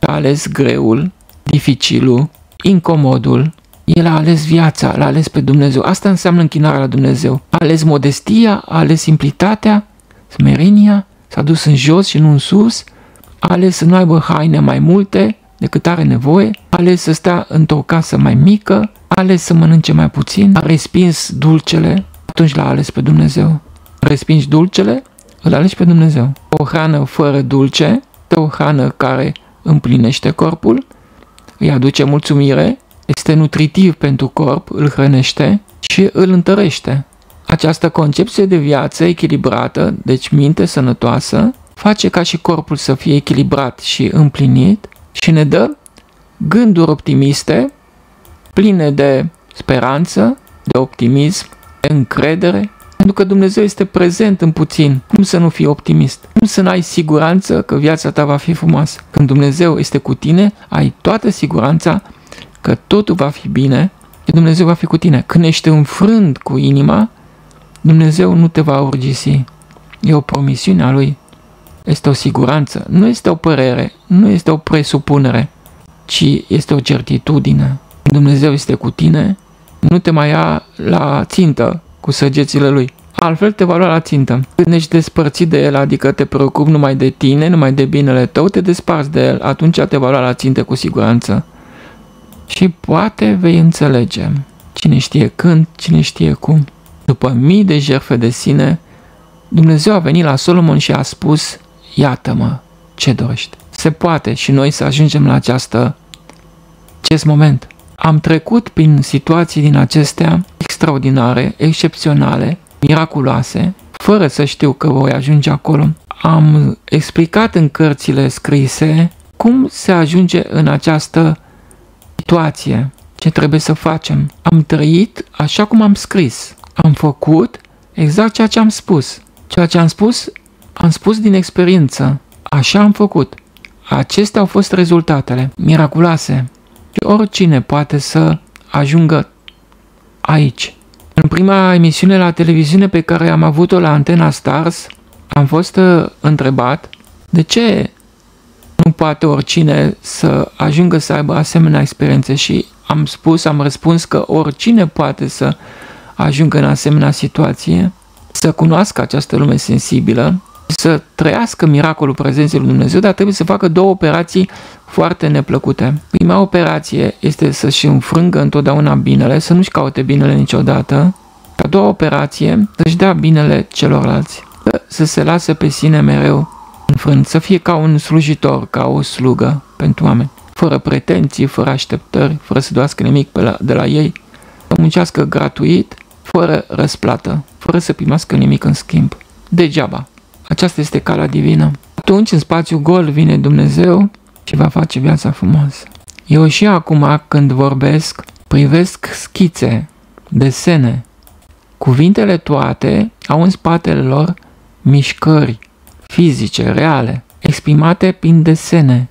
a ales greul, dificilul, incomodul, el a ales viața, l-a ales pe Dumnezeu. Asta înseamnă închinarea la Dumnezeu. A ales modestia, a ales simplitatea, smerenia, s-a dus în jos și nu în sus, a ales să nu aibă haine mai multe decât are nevoie, a ales să stea într-o casă mai mică, a ales să mănânce mai puțin, a respins dulcele, atunci l-a ales pe Dumnezeu. Respingi dulcele, îl alegi pe Dumnezeu. O hrană fără dulce, o hrană care împlinește corpul, îi aduce mulțumire, este nutritiv pentru corp, îl hrănește și îl întărește. Această concepție de viață echilibrată, deci minte sănătoasă, face ca și corpul să fie echilibrat și împlinit și ne dă gânduri optimiste, pline de speranță, de optimism, de încredere pentru că Dumnezeu este prezent în puțin. Cum să nu fii optimist? Cum să n-ai siguranță că viața ta va fi frumoasă? Când Dumnezeu este cu tine, ai toată siguranța că totul va fi bine și Dumnezeu va fi cu tine. Când ești înfrânt cu inima, Dumnezeu nu te va urgisi. E o promisiune a Lui. Este o siguranță. Nu este o părere, nu este o presupunere, ci este o certitudine. Dumnezeu este cu tine, nu te mai ia la țintă cu săgețile lui. Altfel te va lua la țintă. Când ești despărțit de el, adică te preocupi numai de tine, numai de binele tău, te desparți de el, atunci te va lua la țintă cu siguranță. Și poate vei înțelege. Cine știe când, cine știe cum. După mii de jertfe de sine, Dumnezeu a venit la Solomon și a spus, iată-mă, ce dorești. Se poate și noi să ajungem la această, acest moment. Am trecut prin situații din acestea extraordinare, excepționale, miraculoase, fără să știu că voi ajunge acolo. Am explicat în cărțile scrise cum se ajunge în această situație. ce trebuie să facem. Am trăit așa cum am scris. Am făcut exact ceea ce am spus. Ceea ce am spus, am spus din experiență. Așa am făcut. Acestea au fost rezultatele miraculoase. Și oricine poate să ajungă aici. În prima emisiune la televiziune pe care am avut-o la Antena Stars, am fost uh, întrebat de ce nu poate oricine să ajungă să aibă asemenea experiențe și am spus, am răspuns că oricine poate să ajungă în asemenea situație, să cunoască această lume sensibilă, să trăiască miracolul prezenței lui Dumnezeu, dar trebuie să facă două operații foarte neplăcute. Prima operație este să-și înfrângă întotdeauna binele, să nu-și caute binele niciodată. A doua operație, să-și dea binele celorlalți. Să se lase pe sine mereu înfrânt, să fie ca un slujitor, ca o slugă pentru oameni, fără pretenții, fără așteptări, fără să doască nimic pe la, de la ei, să muncească gratuit, fără răsplată, fără să primească nimic în schimb. Degeaba. Aceasta este calea divină. Atunci, în spațiu gol, vine Dumnezeu și va face viața frumoasă. Eu și acum, când vorbesc, privesc schițe, desene. Cuvintele toate au în spatele lor mișcări fizice, reale, exprimate prin desene.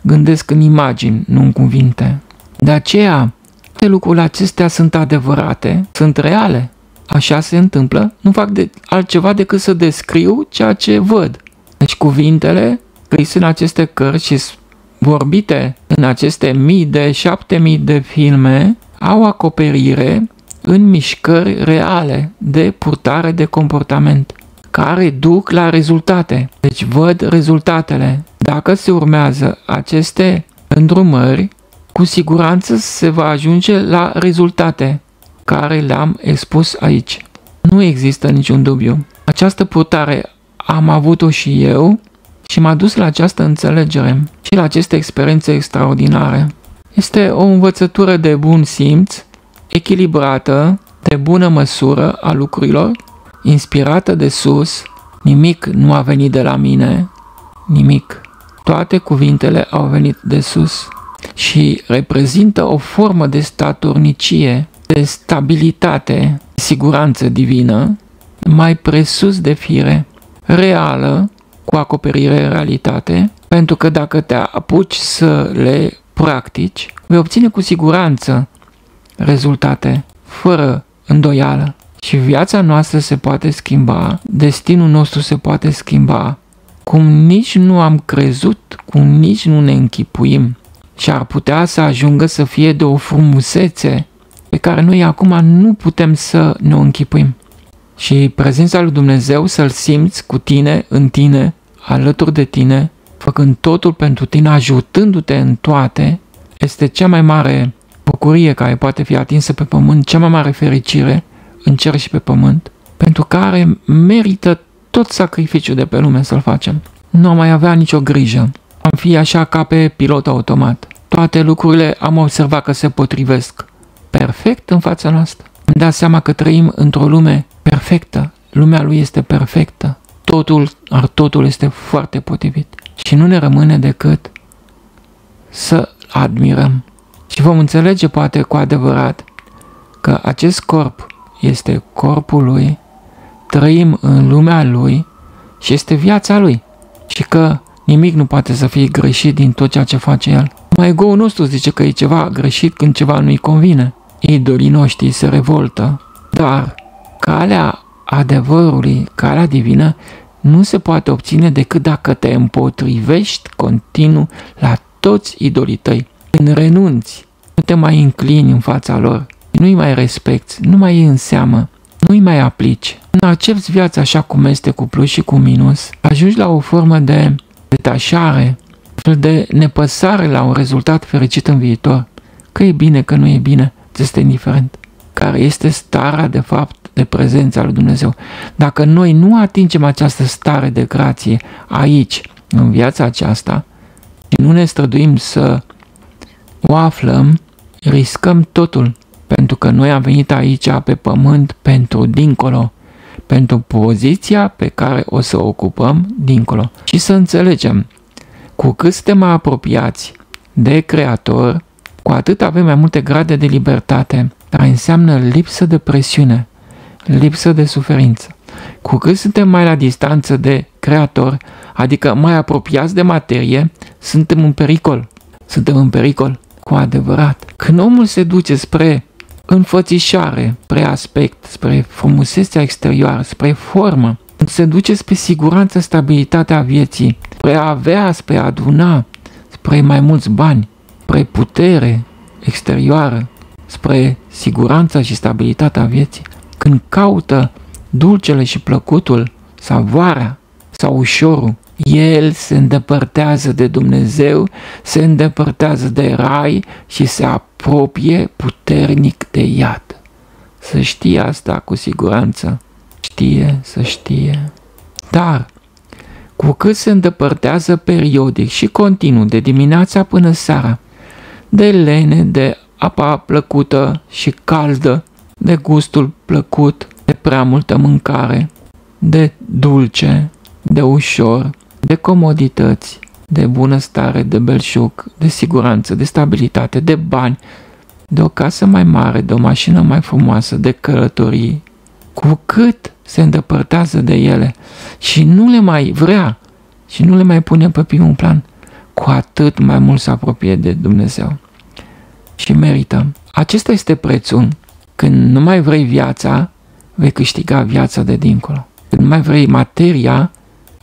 Gândesc în imagini, nu în cuvinte. De aceea, toate lucrurile acestea sunt adevărate, sunt reale. Așa se întâmplă, nu fac de altceva decât să descriu ceea ce văd. Deci cuvintele scrise în aceste cărți și vorbite în aceste mii de, șapte mii de filme au acoperire în mișcări reale de purtare de comportament care duc la rezultate. Deci văd rezultatele. Dacă se urmează aceste îndrumări, cu siguranță se va ajunge la rezultate care le-am expus aici. Nu există niciun dubiu. Această purtare am avut-o și eu și m-a dus la această înțelegere și la aceste experiențe extraordinare. Este o învățătură de bun simț, echilibrată, de bună măsură a lucrurilor, inspirată de sus, nimic nu a venit de la mine, nimic. Toate cuvintele au venit de sus și reprezintă o formă de statornicie, de stabilitate, siguranță divină, mai presus de fire, reală, cu acoperire realitate, pentru că dacă te apuci să le practici, vei obține cu siguranță rezultate, fără îndoială. Și viața noastră se poate schimba, destinul nostru se poate schimba, cum nici nu am crezut, cum nici nu ne închipuim. Și ar putea să ajungă să fie de o frumusețe pe care noi acum nu putem să ne o închipuim. Și prezența lui Dumnezeu să-L simți cu tine, în tine, alături de tine, făcând totul pentru tine, ajutându-te în toate, este cea mai mare bucurie care poate fi atinsă pe pământ, cea mai mare fericire în cer și pe pământ, pentru care merită tot sacrificiul de pe lume să-l facem. Nu am mai avea nicio grijă. Am fi așa ca pe pilot automat. Toate lucrurile am observat că se potrivesc perfect în fața noastră. Îmi da seama că trăim într-o lume perfectă. Lumea lui este perfectă. Totul, ar totul este foarte potrivit. Și nu ne rămâne decât să admirăm. Și vom înțelege poate cu adevărat că acest corp este corpul lui, trăim în lumea lui și este viața lui și că nimic nu poate să fie greșit din tot ceea ce face el. Mai ego nostru zice că e ceva greșit când ceva nu-i convine. Idolii noștri se revoltă, dar calea adevărului, calea divină, nu se poate obține decât dacă te împotrivești continuu la toți idolii tăi. Când renunți, nu te mai înclini în fața lor, nu-i mai respecti, nu mai iei în seamă, nu-i mai aplici. Nu accepti viața așa cum este cu plus și cu minus, ajungi la o formă de detașare, fel de nepăsare la un rezultat fericit în viitor. Că e bine, că nu e bine, ți este indiferent. Care este starea, de fapt, de prezența lui Dumnezeu. Dacă noi nu atingem această stare de grație aici, în viața aceasta, și nu ne străduim să o aflăm, riscăm totul pentru că noi am venit aici pe pământ pentru dincolo, pentru poziția pe care o să o ocupăm dincolo. Și să înțelegem, cu cât suntem mai apropiați de Creator, cu atât avem mai multe grade de libertate, dar înseamnă lipsă de presiune, lipsă de suferință. Cu cât suntem mai la distanță de creator, adică mai apropiați de materie, suntem în pericol. Suntem în pericol cu adevărat. Când omul se duce spre înfățișare, spre aspect, spre frumusețea exterioară, spre formă, se duce spre siguranță, stabilitatea vieții, spre a avea, spre a aduna, spre mai mulți bani, spre putere exterioară, spre siguranța și stabilitatea vieții. Când caută dulcele și plăcutul, savoarea sau ușorul, el se îndepărtează de Dumnezeu, se îndepărtează de rai și se apropie puternic de iad. Să știe asta cu siguranță. Știe, să știe. Dar, cu cât se îndepărtează periodic și continuu de dimineața până seara, de lene, de apa plăcută și caldă, de gustul plăcut, de prea multă mâncare, de dulce, de ușor, de comodități, de bunăstare, de belșug, de siguranță, de stabilitate, de bani, de o casă mai mare, de o mașină mai frumoasă, de călătorii. Cu cât se îndepărtează de ele și nu le mai vrea și nu le mai pune pe primul plan, cu atât mai mult se apropie de Dumnezeu. Și merită. Acesta este prețul. Când nu mai vrei viața, vei câștiga viața de dincolo. Când nu mai vrei materia,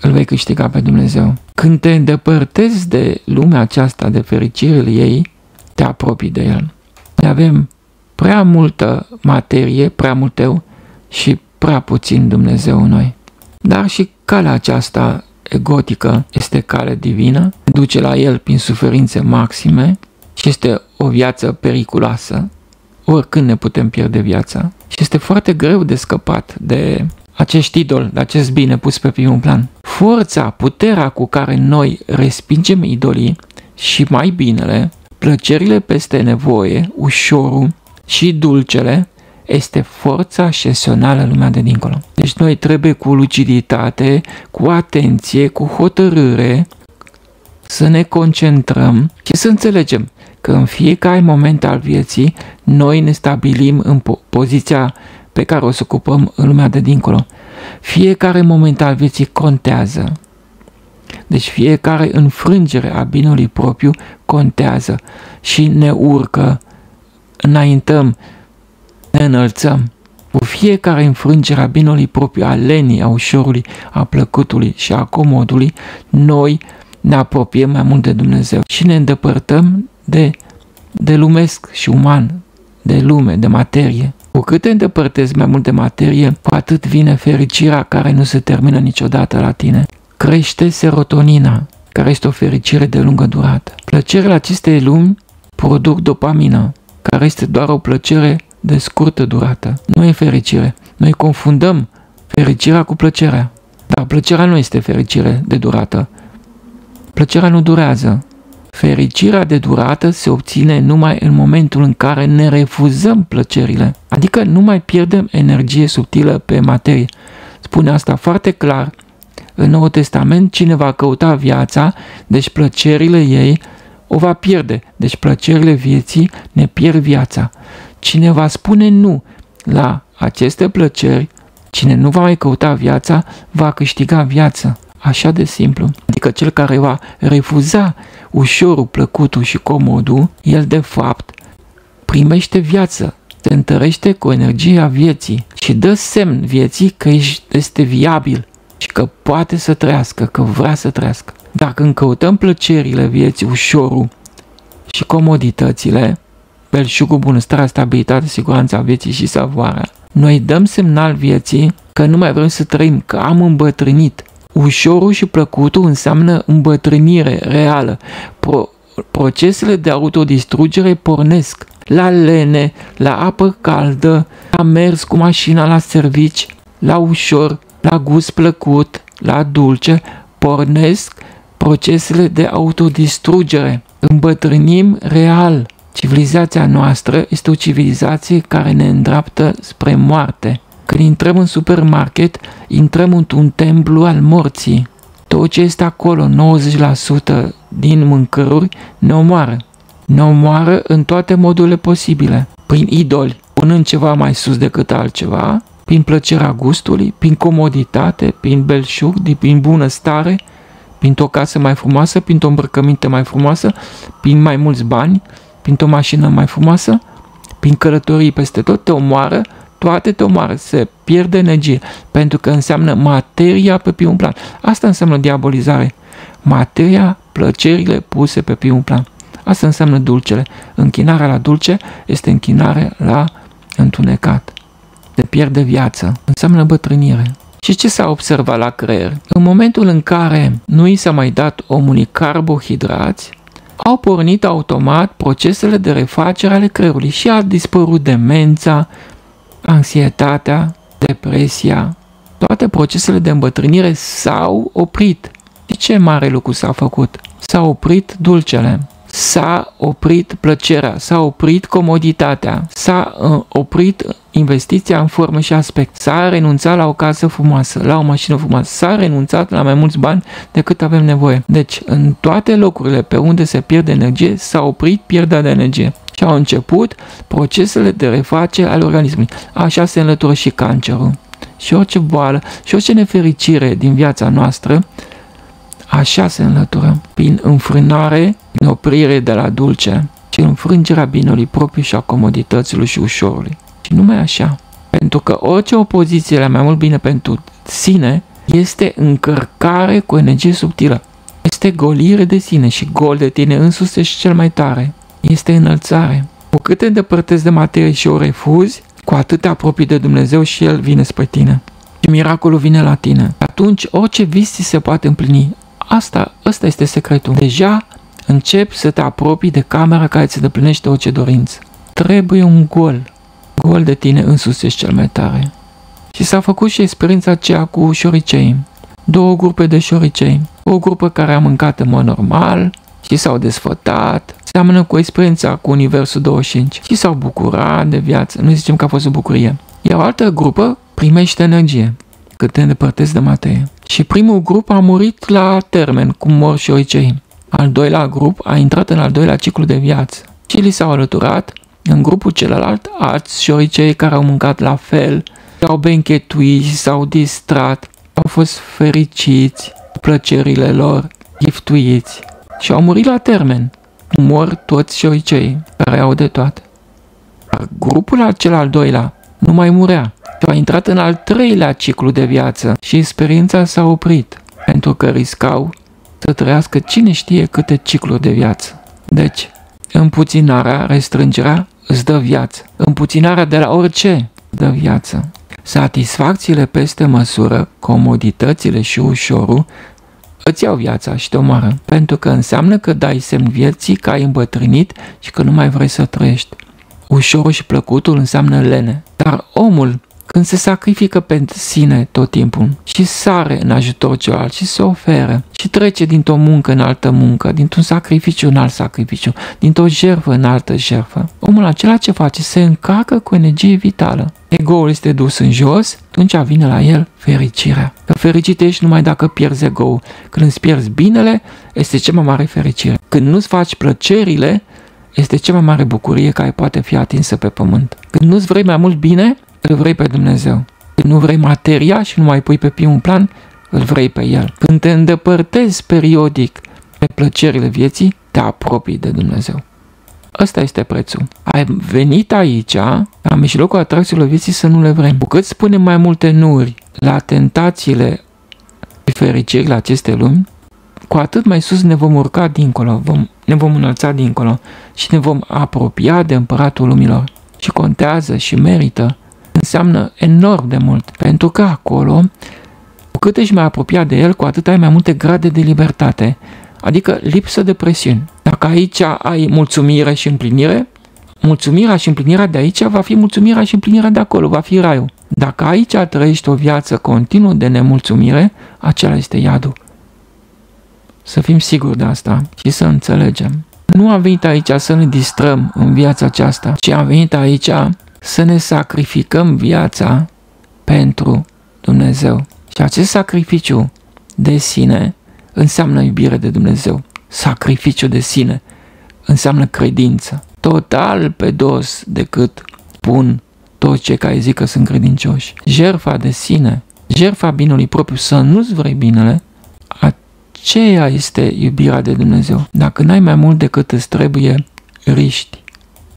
îl vei câștiga pe Dumnezeu. Când te îndepărtezi de lumea aceasta, de fericirile ei, te apropii de El. Noi avem prea multă materie, prea mult eu și prea puțin Dumnezeu în noi. Dar și calea aceasta egotică este cale divină, duce la El prin suferințe maxime și este o viață periculoasă, oricând ne putem pierde viața. Și este foarte greu de scăpat de acest idol, de acest bine pus pe primul plan. Forța, puterea cu care noi respingem idolii și mai binele, plăcerile peste nevoie, ușorul și dulcele, este forța ascensională în lumea de dincolo. Deci noi trebuie cu luciditate, cu atenție, cu hotărâre să ne concentrăm și să înțelegem că în fiecare moment al vieții noi ne stabilim în poziția pe care o să ocupăm în lumea de dincolo. Fiecare moment al vieții contează. Deci fiecare înfrângere a binului propriu contează și ne urcă, înaintăm, ne înălțăm. Cu fiecare înfrângere a binului propriu, a lenii, a ușorului, a plăcutului și a comodului, noi ne apropiem mai mult de Dumnezeu și ne îndepărtăm de, de lumesc și uman, de lume, de materie. Cu cât te îndepărtezi mai mult de materie, cu atât vine fericirea care nu se termină niciodată la tine. Crește serotonina, care este o fericire de lungă durată. Plăcerile acestei lumi produc dopamină, care este doar o plăcere de scurtă durată. Nu e fericire. Noi confundăm fericirea cu plăcerea. Dar plăcerea nu este fericire de durată. Plăcerea nu durează. Fericirea de durată se obține numai în momentul în care ne refuzăm plăcerile, adică nu mai pierdem energie subtilă pe materie. Spune asta foarte clar în Noul Testament, cine va căuta viața, deci plăcerile ei, o va pierde, deci plăcerile vieții ne pierd viața. Cine va spune nu la aceste plăceri, cine nu va mai căuta viața, va câștiga viața. Așa de simplu. Adică cel care va refuza ușorul, plăcutul și comodul, el de fapt primește viață, se întărește cu energia vieții și dă semn vieții că este viabil și că poate să trăiască, că vrea să trăiască. Dacă când căutăm plăcerile vieții, ușorul și comoditățile, belșugul, bunăstarea, stabilitatea, siguranța vieții și savoarea, noi dăm semnal vieții că nu mai vrem să trăim, că am îmbătrânit, Ușorul și plăcutul înseamnă îmbătrânire reală. Pro- procesele de autodistrugere pornesc la lene, la apă caldă, la mers cu mașina la servici, la ușor, la gust plăcut, la dulce, pornesc procesele de autodistrugere. Îmbătrânim real. Civilizația noastră este o civilizație care ne îndreaptă spre moarte. Când intrăm în supermarket, intrăm într-un templu al morții. Tot ce este acolo, 90% din mâncăruri, ne omoară. Ne omoară în toate modurile posibile, prin idoli, punând ceva mai sus decât altceva, prin plăcerea gustului, prin comoditate, prin belșug, prin bunăstare, prin o casă mai frumoasă, prin o îmbrăcăminte mai frumoasă, prin mai mulți bani, prin o mașină mai frumoasă, prin călătorii peste tot, te omoară, toate te omoară, se pierde energie, pentru că înseamnă materia pe primul plan. Asta înseamnă diabolizare. Materia, plăcerile puse pe primul plan. Asta înseamnă dulcele. Închinarea la dulce este închinare la întunecat. Se pierde viață. Înseamnă bătrânire. Și ce s-a observat la creier? În momentul în care nu i s-a mai dat omului carbohidrați, au pornit automat procesele de refacere ale creierului și a dispărut demența, anxietatea, depresia. Toate procesele de îmbătrânire s-au oprit. Și ce mare lucru s-a făcut? S-a oprit dulcele s-a oprit plăcerea, s-a oprit comoditatea, s-a uh, oprit investiția în formă și aspect, s-a renunțat la o casă frumoasă, la o mașină frumoasă, s-a renunțat la mai mulți bani decât avem nevoie. Deci, în toate locurile pe unde se pierde energie, s-a oprit pierderea de energie și au început procesele de refacere ale organismului. Așa se înlătură și cancerul și orice boală și orice nefericire din viața noastră Așa se înlătură, prin înfrânare, în oprire de la dulce și înfrângerea binului propriu și a comodităților și ușorului. Și numai așa. Pentru că orice opoziție la mai mult bine pentru sine este încărcare cu energie subtilă. Este golire de sine și gol de tine însuți și cel mai tare. Este înălțare. Cu cât te îndepărtezi de materie și o refuzi, cu atât te apropii de Dumnezeu și El vine spre tine. Și miracolul vine la tine. Atunci orice vis ți se poate împlini. Asta, asta este secretul. Deja începi să te apropii de camera care ți deplinește orice dorință. Trebuie un gol. Gol de tine însuți ești cel mai tare. Și s-a făcut și experiența aceea cu șoricei. Două grupe de șoricei. O grupă care a mâncat în mod normal și s-au desfătat. Seamănă cu experiența cu Universul 25 și s-au bucurat de viață. Nu zicem că a fost o bucurie. Iar o altă grupă primește energie cât te îndepărtezi de materie. Și primul grup a murit la termen, cum mor și oricei. Al doilea grup a intrat în al doilea ciclu de viață și li s-au alăturat în grupul celălalt alți șoricei care au mâncat la fel, au benchetuit și s-au distrat, au fost fericiți cu plăcerile lor, giftuiți și au murit la termen. Mor toți șoricei care au de toate. Dar grupul acela al doilea nu mai murea și a intrat în al treilea ciclu de viață și experiența s-a oprit, pentru că riscau să trăiască cine știe câte cicluri de viață. Deci, împuținarea, restrângerea îți dă viață. Împuținarea de la orice dă viață. Satisfacțiile peste măsură, comoditățile și ușorul îți iau viața și te omoară, pentru că înseamnă că dai semn vieții că ai îmbătrânit și că nu mai vrei să trăiești. Ușorul și plăcutul înseamnă lene, dar omul când se sacrifică pentru sine tot timpul și sare în ajutor celălalt și se oferă și trece dintr-o muncă în altă muncă, dintr-un sacrificiu în alt sacrificiu, dintr-o jertfă în altă jertfă. Omul acela ce face? Se încarcă cu energie vitală. Ego-ul este dus în jos, atunci vine la el fericirea. Că fericit ești numai dacă pierzi ego-ul. Când îți pierzi binele, este cea mai mare fericire. Când nu-ți faci plăcerile, este cea mai mare bucurie care poate fi atinsă pe pământ. Când nu-ți vrei mai mult bine, îl vrei pe Dumnezeu. Când nu vrei materia și nu mai pui pe primul plan, îl vrei pe El. Când te îndepărtezi periodic pe plăcerile vieții, te apropii de Dumnezeu. Ăsta este prețul. Ai venit aici, la mijlocul atracțiilor vieții, să nu le vrem. Cu cât spunem mai multe nuri la tentațiile și fericirile aceste lumi, cu atât mai sus ne vom urca dincolo, vom, ne vom înălța dincolo și ne vom apropia de împăratul lumilor. Și contează și merită înseamnă enorm de mult, pentru că acolo, cu cât ești mai apropiat de el, cu atât ai mai multe grade de libertate, adică lipsă de presiuni. Dacă aici ai mulțumire și împlinire, mulțumirea și împlinirea de aici va fi mulțumirea și împlinirea de acolo, va fi raiul. Dacă aici trăiești o viață continuă de nemulțumire, acela este iadul. Să fim siguri de asta și să înțelegem. Nu am venit aici să ne distrăm în viața aceasta, ci am venit aici să ne sacrificăm viața pentru Dumnezeu. Și acest sacrificiu de sine înseamnă iubire de Dumnezeu. Sacrificiu de sine înseamnă credință. Total pe dos decât pun toți cei care zic că sunt credincioși. Jerfa de sine, jerfa binului propriu, să nu-ți vrei binele, aceea este iubirea de Dumnezeu. Dacă n-ai mai mult decât îți trebuie, riști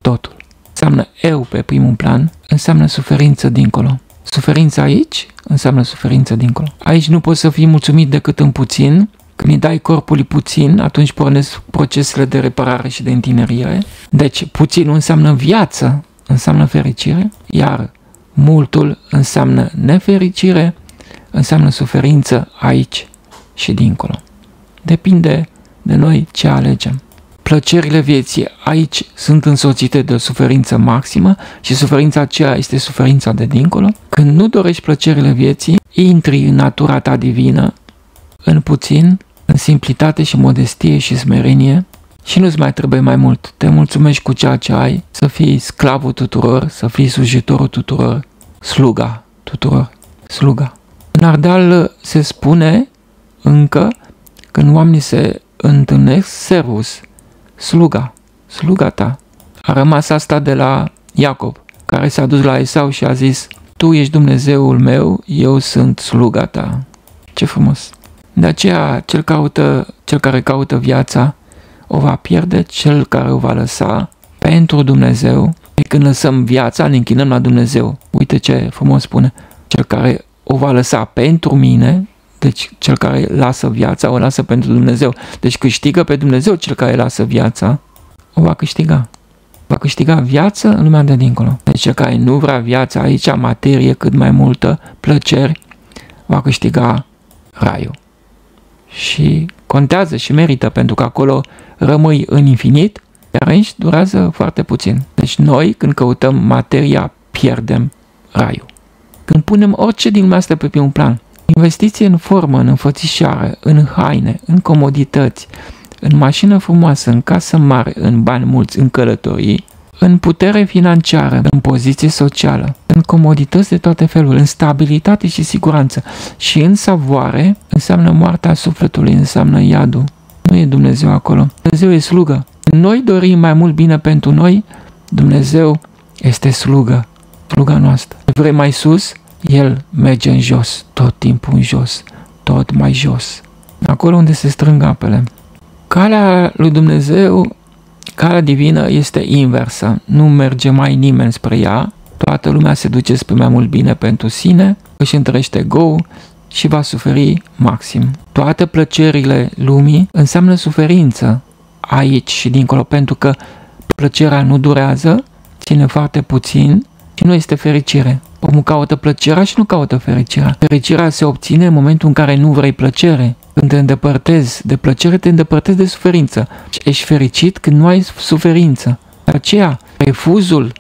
totul. Înseamnă eu pe primul plan, înseamnă suferință dincolo. Suferința aici înseamnă suferință dincolo. Aici nu poți să fii mulțumit decât în puțin. Când îi dai corpului puțin, atunci pornesc procesele de reparare și de întinerire. Deci puțin înseamnă viață, înseamnă fericire, iar multul înseamnă nefericire, înseamnă suferință aici și dincolo. Depinde de noi ce alegem. Plăcerile vieții aici sunt însoțite de o suferință maximă și suferința aceea este suferința de dincolo. Când nu dorești plăcerile vieții, intri în natura ta divină, în puțin, în simplitate și modestie și smerenie și nu-ți mai trebuie mai mult. Te mulțumești cu ceea ce ai, să fii sclavul tuturor, să fii slujitorul tuturor, sluga tuturor, sluga. În Ardeal se spune încă, când oamenii se întâlnesc, servus, sluga, sluga ta. A rămas asta de la Iacob, care s-a dus la Esau și a zis, Tu ești Dumnezeul meu, eu sunt sluga ta. Ce frumos! De aceea, cel, caută, cel care caută viața o va pierde, cel care o va lăsa pentru Dumnezeu. Și când lăsăm viața, ne închinăm la Dumnezeu. Uite ce frumos spune. Cel care o va lăsa pentru mine, deci cel care lasă viața o lasă pentru Dumnezeu. Deci câștigă pe Dumnezeu cel care lasă viața, o va câștiga. Va câștiga viață în lumea de dincolo. Deci cel care nu vrea viața aici, materie cât mai multă, plăceri, va câștiga raiul. Și contează și merită pentru că acolo rămâi în infinit, iar aici durează foarte puțin. Deci noi, când căutăm materia, pierdem raiul. Când punem orice din lumea asta pe primul plan, Investiție în formă, în înfățișare, în haine, în comodități, în mașină frumoasă, în casă mare, în bani mulți, în călătorii, în putere financiară, în poziție socială, în comodități de toate felurile, în stabilitate și siguranță și în savoare înseamnă moartea sufletului, înseamnă iadul. Nu e Dumnezeu acolo. Dumnezeu e slugă. Noi dorim mai mult bine pentru noi, Dumnezeu este slugă, sluga noastră. Vrei mai sus? El merge în jos, tot timpul în jos, tot mai jos, acolo unde se strâng apele. Calea lui Dumnezeu, calea divină este inversă, nu merge mai nimeni spre ea, toată lumea se duce spre mai mult bine pentru sine, își întărește go și va suferi maxim. Toate plăcerile lumii înseamnă suferință aici și dincolo, pentru că plăcerea nu durează, ține foarte puțin și nu este fericire. Omul caută plăcerea și nu caută fericirea. Fericirea se obține în momentul în care nu vrei plăcere. Când te îndepărtezi de plăcere, te îndepărtezi de suferință. Și ești fericit când nu ai suferință. De aceea, refuzul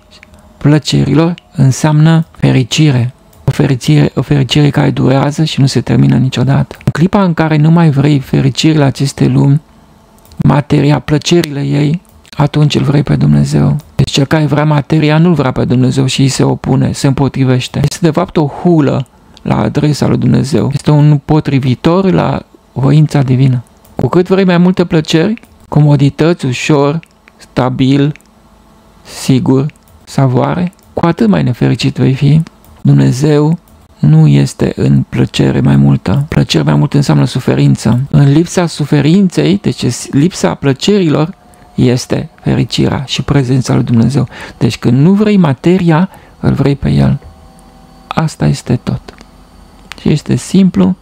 plăcerilor înseamnă fericire. O fericire, o fericire care durează și nu se termină niciodată. În clipa în care nu mai vrei fericirile acestei lumi, materia, plăcerile ei, atunci îl vrei pe Dumnezeu. Deci cel care vrea materia nu-l vrea pe Dumnezeu și îi se opune, se împotrivește. Este de fapt o hulă la adresa lui Dumnezeu. Este un potrivitor la voința divină. Cu cât vrei mai multe plăceri, comodități, ușor, stabil, sigur, savoare, cu atât mai nefericit vei fi. Dumnezeu nu este în plăcere mai multă. Plăcere mai mult înseamnă suferință. În lipsa suferinței, deci lipsa plăcerilor, este fericirea și prezența lui Dumnezeu. Deci când nu vrei materia, îl vrei pe El. Asta este tot. Și este simplu,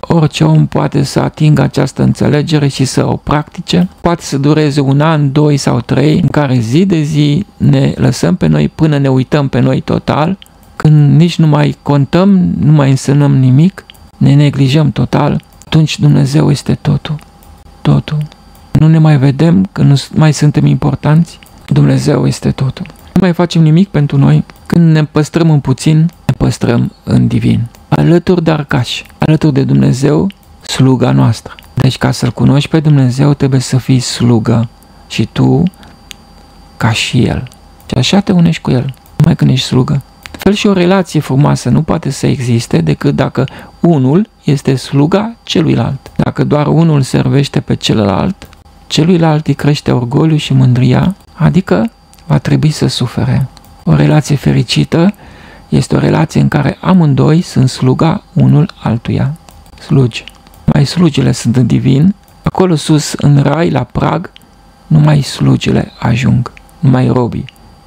orice om poate să atingă această înțelegere și să o practice. Poate să dureze un an, doi sau trei, în care zi de zi ne lăsăm pe noi până ne uităm pe noi total, când nici nu mai contăm, nu mai însemnăm nimic, ne neglijăm total, atunci Dumnezeu este totul. Totul nu ne mai vedem, că nu mai suntem importanți, Dumnezeu este totul. Nu mai facem nimic pentru noi, când ne păstrăm în puțin, ne păstrăm în divin. Alături de arcaș, alături de Dumnezeu, sluga noastră. Deci ca să-L cunoști pe Dumnezeu trebuie să fii slugă și tu ca și El. Și așa te unești cu El, numai când ești slugă. Fel și o relație frumoasă nu poate să existe decât dacă unul este sluga celuilalt. Dacă doar unul servește pe celălalt, celuilalt îi crește orgoliu și mândria, adică va trebui să sufere. O relație fericită este o relație în care amândoi sunt sluga unul altuia. Slugi. Mai slugile sunt în divin, acolo sus, în rai, la prag, numai slugile ajung, numai robii,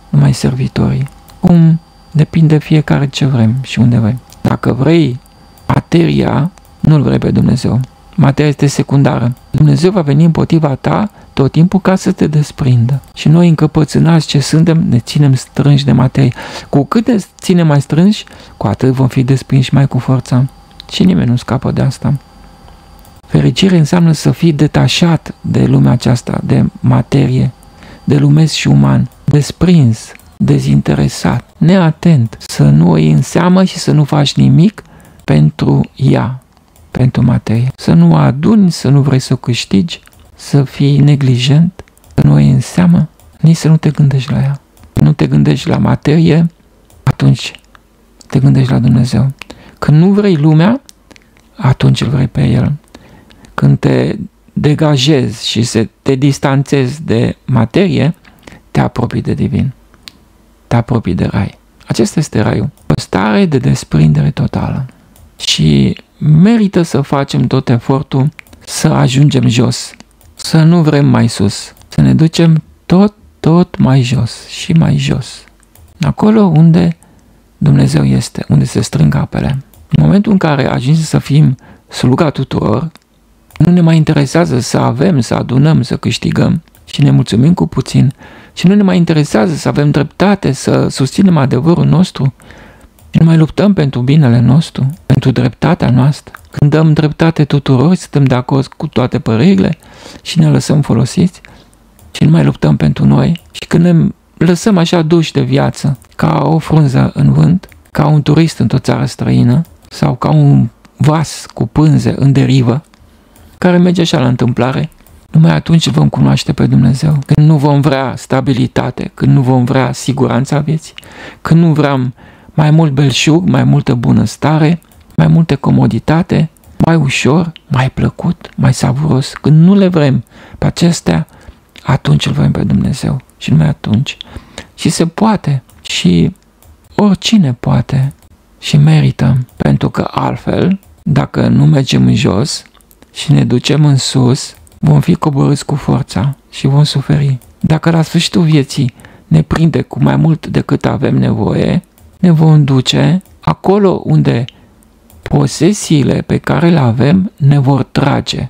numai servitorii. Cum depinde fiecare ce vrem și unde vrem. Dacă vrei materia, nu-L vrei pe Dumnezeu. Materia este secundară. Dumnezeu va veni împotriva ta tot timpul ca să te desprindă. Și noi încăpățânați ce suntem, ne ținem strânși de materie. Cu cât ne ținem mai strânși, cu atât vom fi desprinși mai cu forța. Și nimeni nu scapă de asta. Fericire înseamnă să fii detașat de lumea aceasta, de materie, de lumesc și uman, desprins, dezinteresat, neatent, să nu o iei în seamă și să nu faci nimic pentru ea, pentru materie. Să nu o aduni, să nu vrei să o câștigi, să fii neglijent, să nu o iei în seamă, nici să nu te gândești la ea. Nu te gândești la materie, atunci te gândești la Dumnezeu. Când nu vrei lumea, atunci îl vrei pe El. Când te degajezi și să te distanțezi de materie, te apropii de divin. Te apropii de rai. Acesta este raiul. O stare de desprindere totală. Și merită să facem tot efortul să ajungem jos. Să nu vrem mai sus. Să ne ducem tot, tot mai jos și mai jos. Acolo unde Dumnezeu este, unde se strâng apele. În momentul în care ajungem să fim sluga tuturor, nu ne mai interesează să avem, să adunăm, să câștigăm și ne mulțumim cu puțin și nu ne mai interesează să avem dreptate, să susținem adevărul nostru și nu mai luptăm pentru binele nostru, pentru dreptatea noastră. Când dăm dreptate tuturor, suntem de acord cu toate părerile și ne lăsăm folosiți și nu mai luptăm pentru noi. Și când ne lăsăm așa duși de viață, ca o frunză în vânt, ca un turist într-o țară străină sau ca un vas cu pânze în derivă, care merge așa la întâmplare, numai atunci vom cunoaște pe Dumnezeu. Când nu vom vrea stabilitate, când nu vom vrea siguranța vieții, când nu vrem mai mult belșug, mai multă bunăstare, mai multe comoditate, mai ușor, mai plăcut, mai savuros. Când nu le vrem pe acestea, atunci îl vrem pe Dumnezeu. Și numai atunci. Și se poate. Și oricine poate. Și merită. Pentru că altfel, dacă nu mergem în jos, și ne ducem în sus, vom fi coborâți cu forța și vom suferi. Dacă la sfârșitul vieții ne prinde cu mai mult decât avem nevoie, ne vom duce acolo unde posesiile pe care le avem ne vor trage.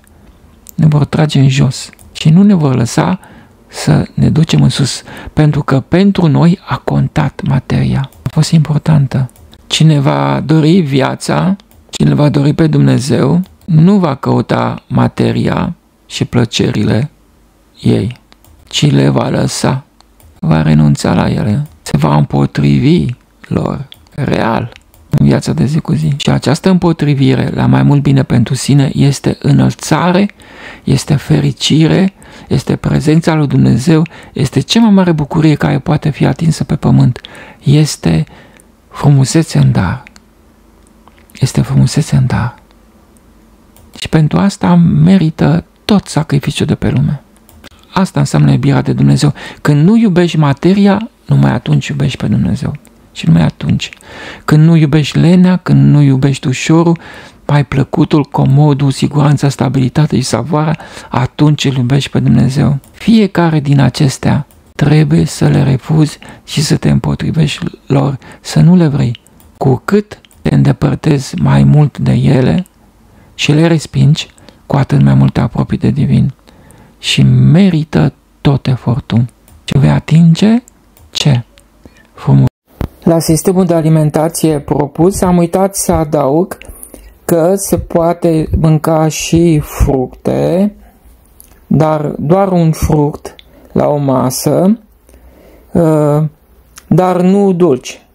Ne vor trage în jos și nu ne vor lăsa să ne ducem în sus, pentru că pentru noi a contat materia. A fost importantă. Cine va dori viața, cine va dori pe Dumnezeu, nu va căuta materia și plăcerile ei, ci le va lăsa, va renunța la ele, se va împotrivi lor, real, în viața de zi cu zi. Și această împotrivire la mai mult bine pentru sine este înălțare, este fericire, este prezența lui Dumnezeu, este cea mai mare bucurie care poate fi atinsă pe pământ. Este frumusețe în dar. Este frumusețe în dar. Și pentru asta merită tot sacrificiul de pe lume. Asta înseamnă iubirea de Dumnezeu. Când nu iubești materia, numai atunci iubești pe Dumnezeu. Și numai atunci. Când nu iubești lenea, când nu iubești ușorul, mai plăcutul, comodul, siguranța, stabilitatea și savoarea, atunci îl iubești pe Dumnezeu. Fiecare din acestea trebuie să le refuzi și să te împotrivești lor, să nu le vrei. Cu cât te îndepărtezi mai mult de ele, și le respingi, cu atât mai mult te apropii de divin și merită tot efortul. Și vei atinge ce? Frumos. La sistemul de alimentație propus am uitat să adaug că se poate mânca și fructe, dar doar un fruct la o masă, ă, dar nu dulci.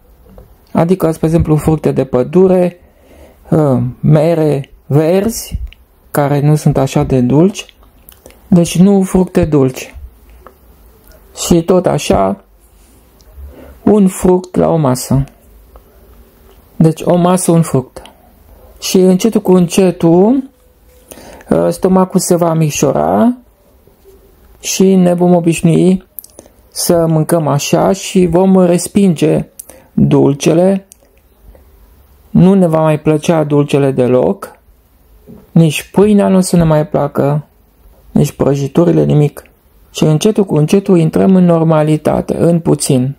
Adică, spre exemplu, fructe de pădure, ă, mere, verzi, care nu sunt așa de dulci, deci nu fructe dulci. Și tot așa, un fruct la o masă. Deci o masă, un fruct. Și încetul cu încetul, ă, stomacul se va micșora și ne vom obișnui să mâncăm așa și vom respinge dulcele, nu ne va mai plăcea dulcele deloc, nici pâinea nu o să ne mai placă, nici prăjiturile, nimic. Și încetul cu încetul intrăm în normalitate, în puțin.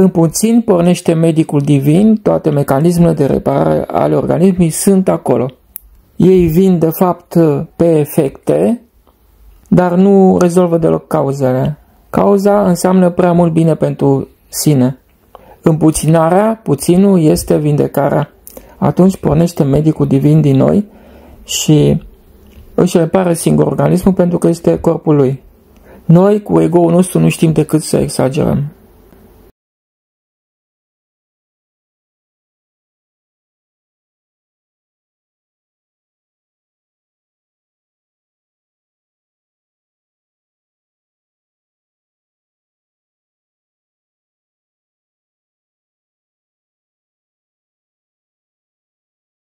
În puțin pornește medicul divin, toate mecanismele de reparare ale organismului sunt acolo. Ei vin de fapt pe efecte, dar nu rezolvă deloc cauzele. Cauza înseamnă prea mult bine pentru sine. Împuținarea, puținul, este vindecarea. Atunci pornește medicul divin din noi și își repară singur organismul pentru că este corpul lui. Noi, cu ego-ul nostru, nu știm decât să exagerăm.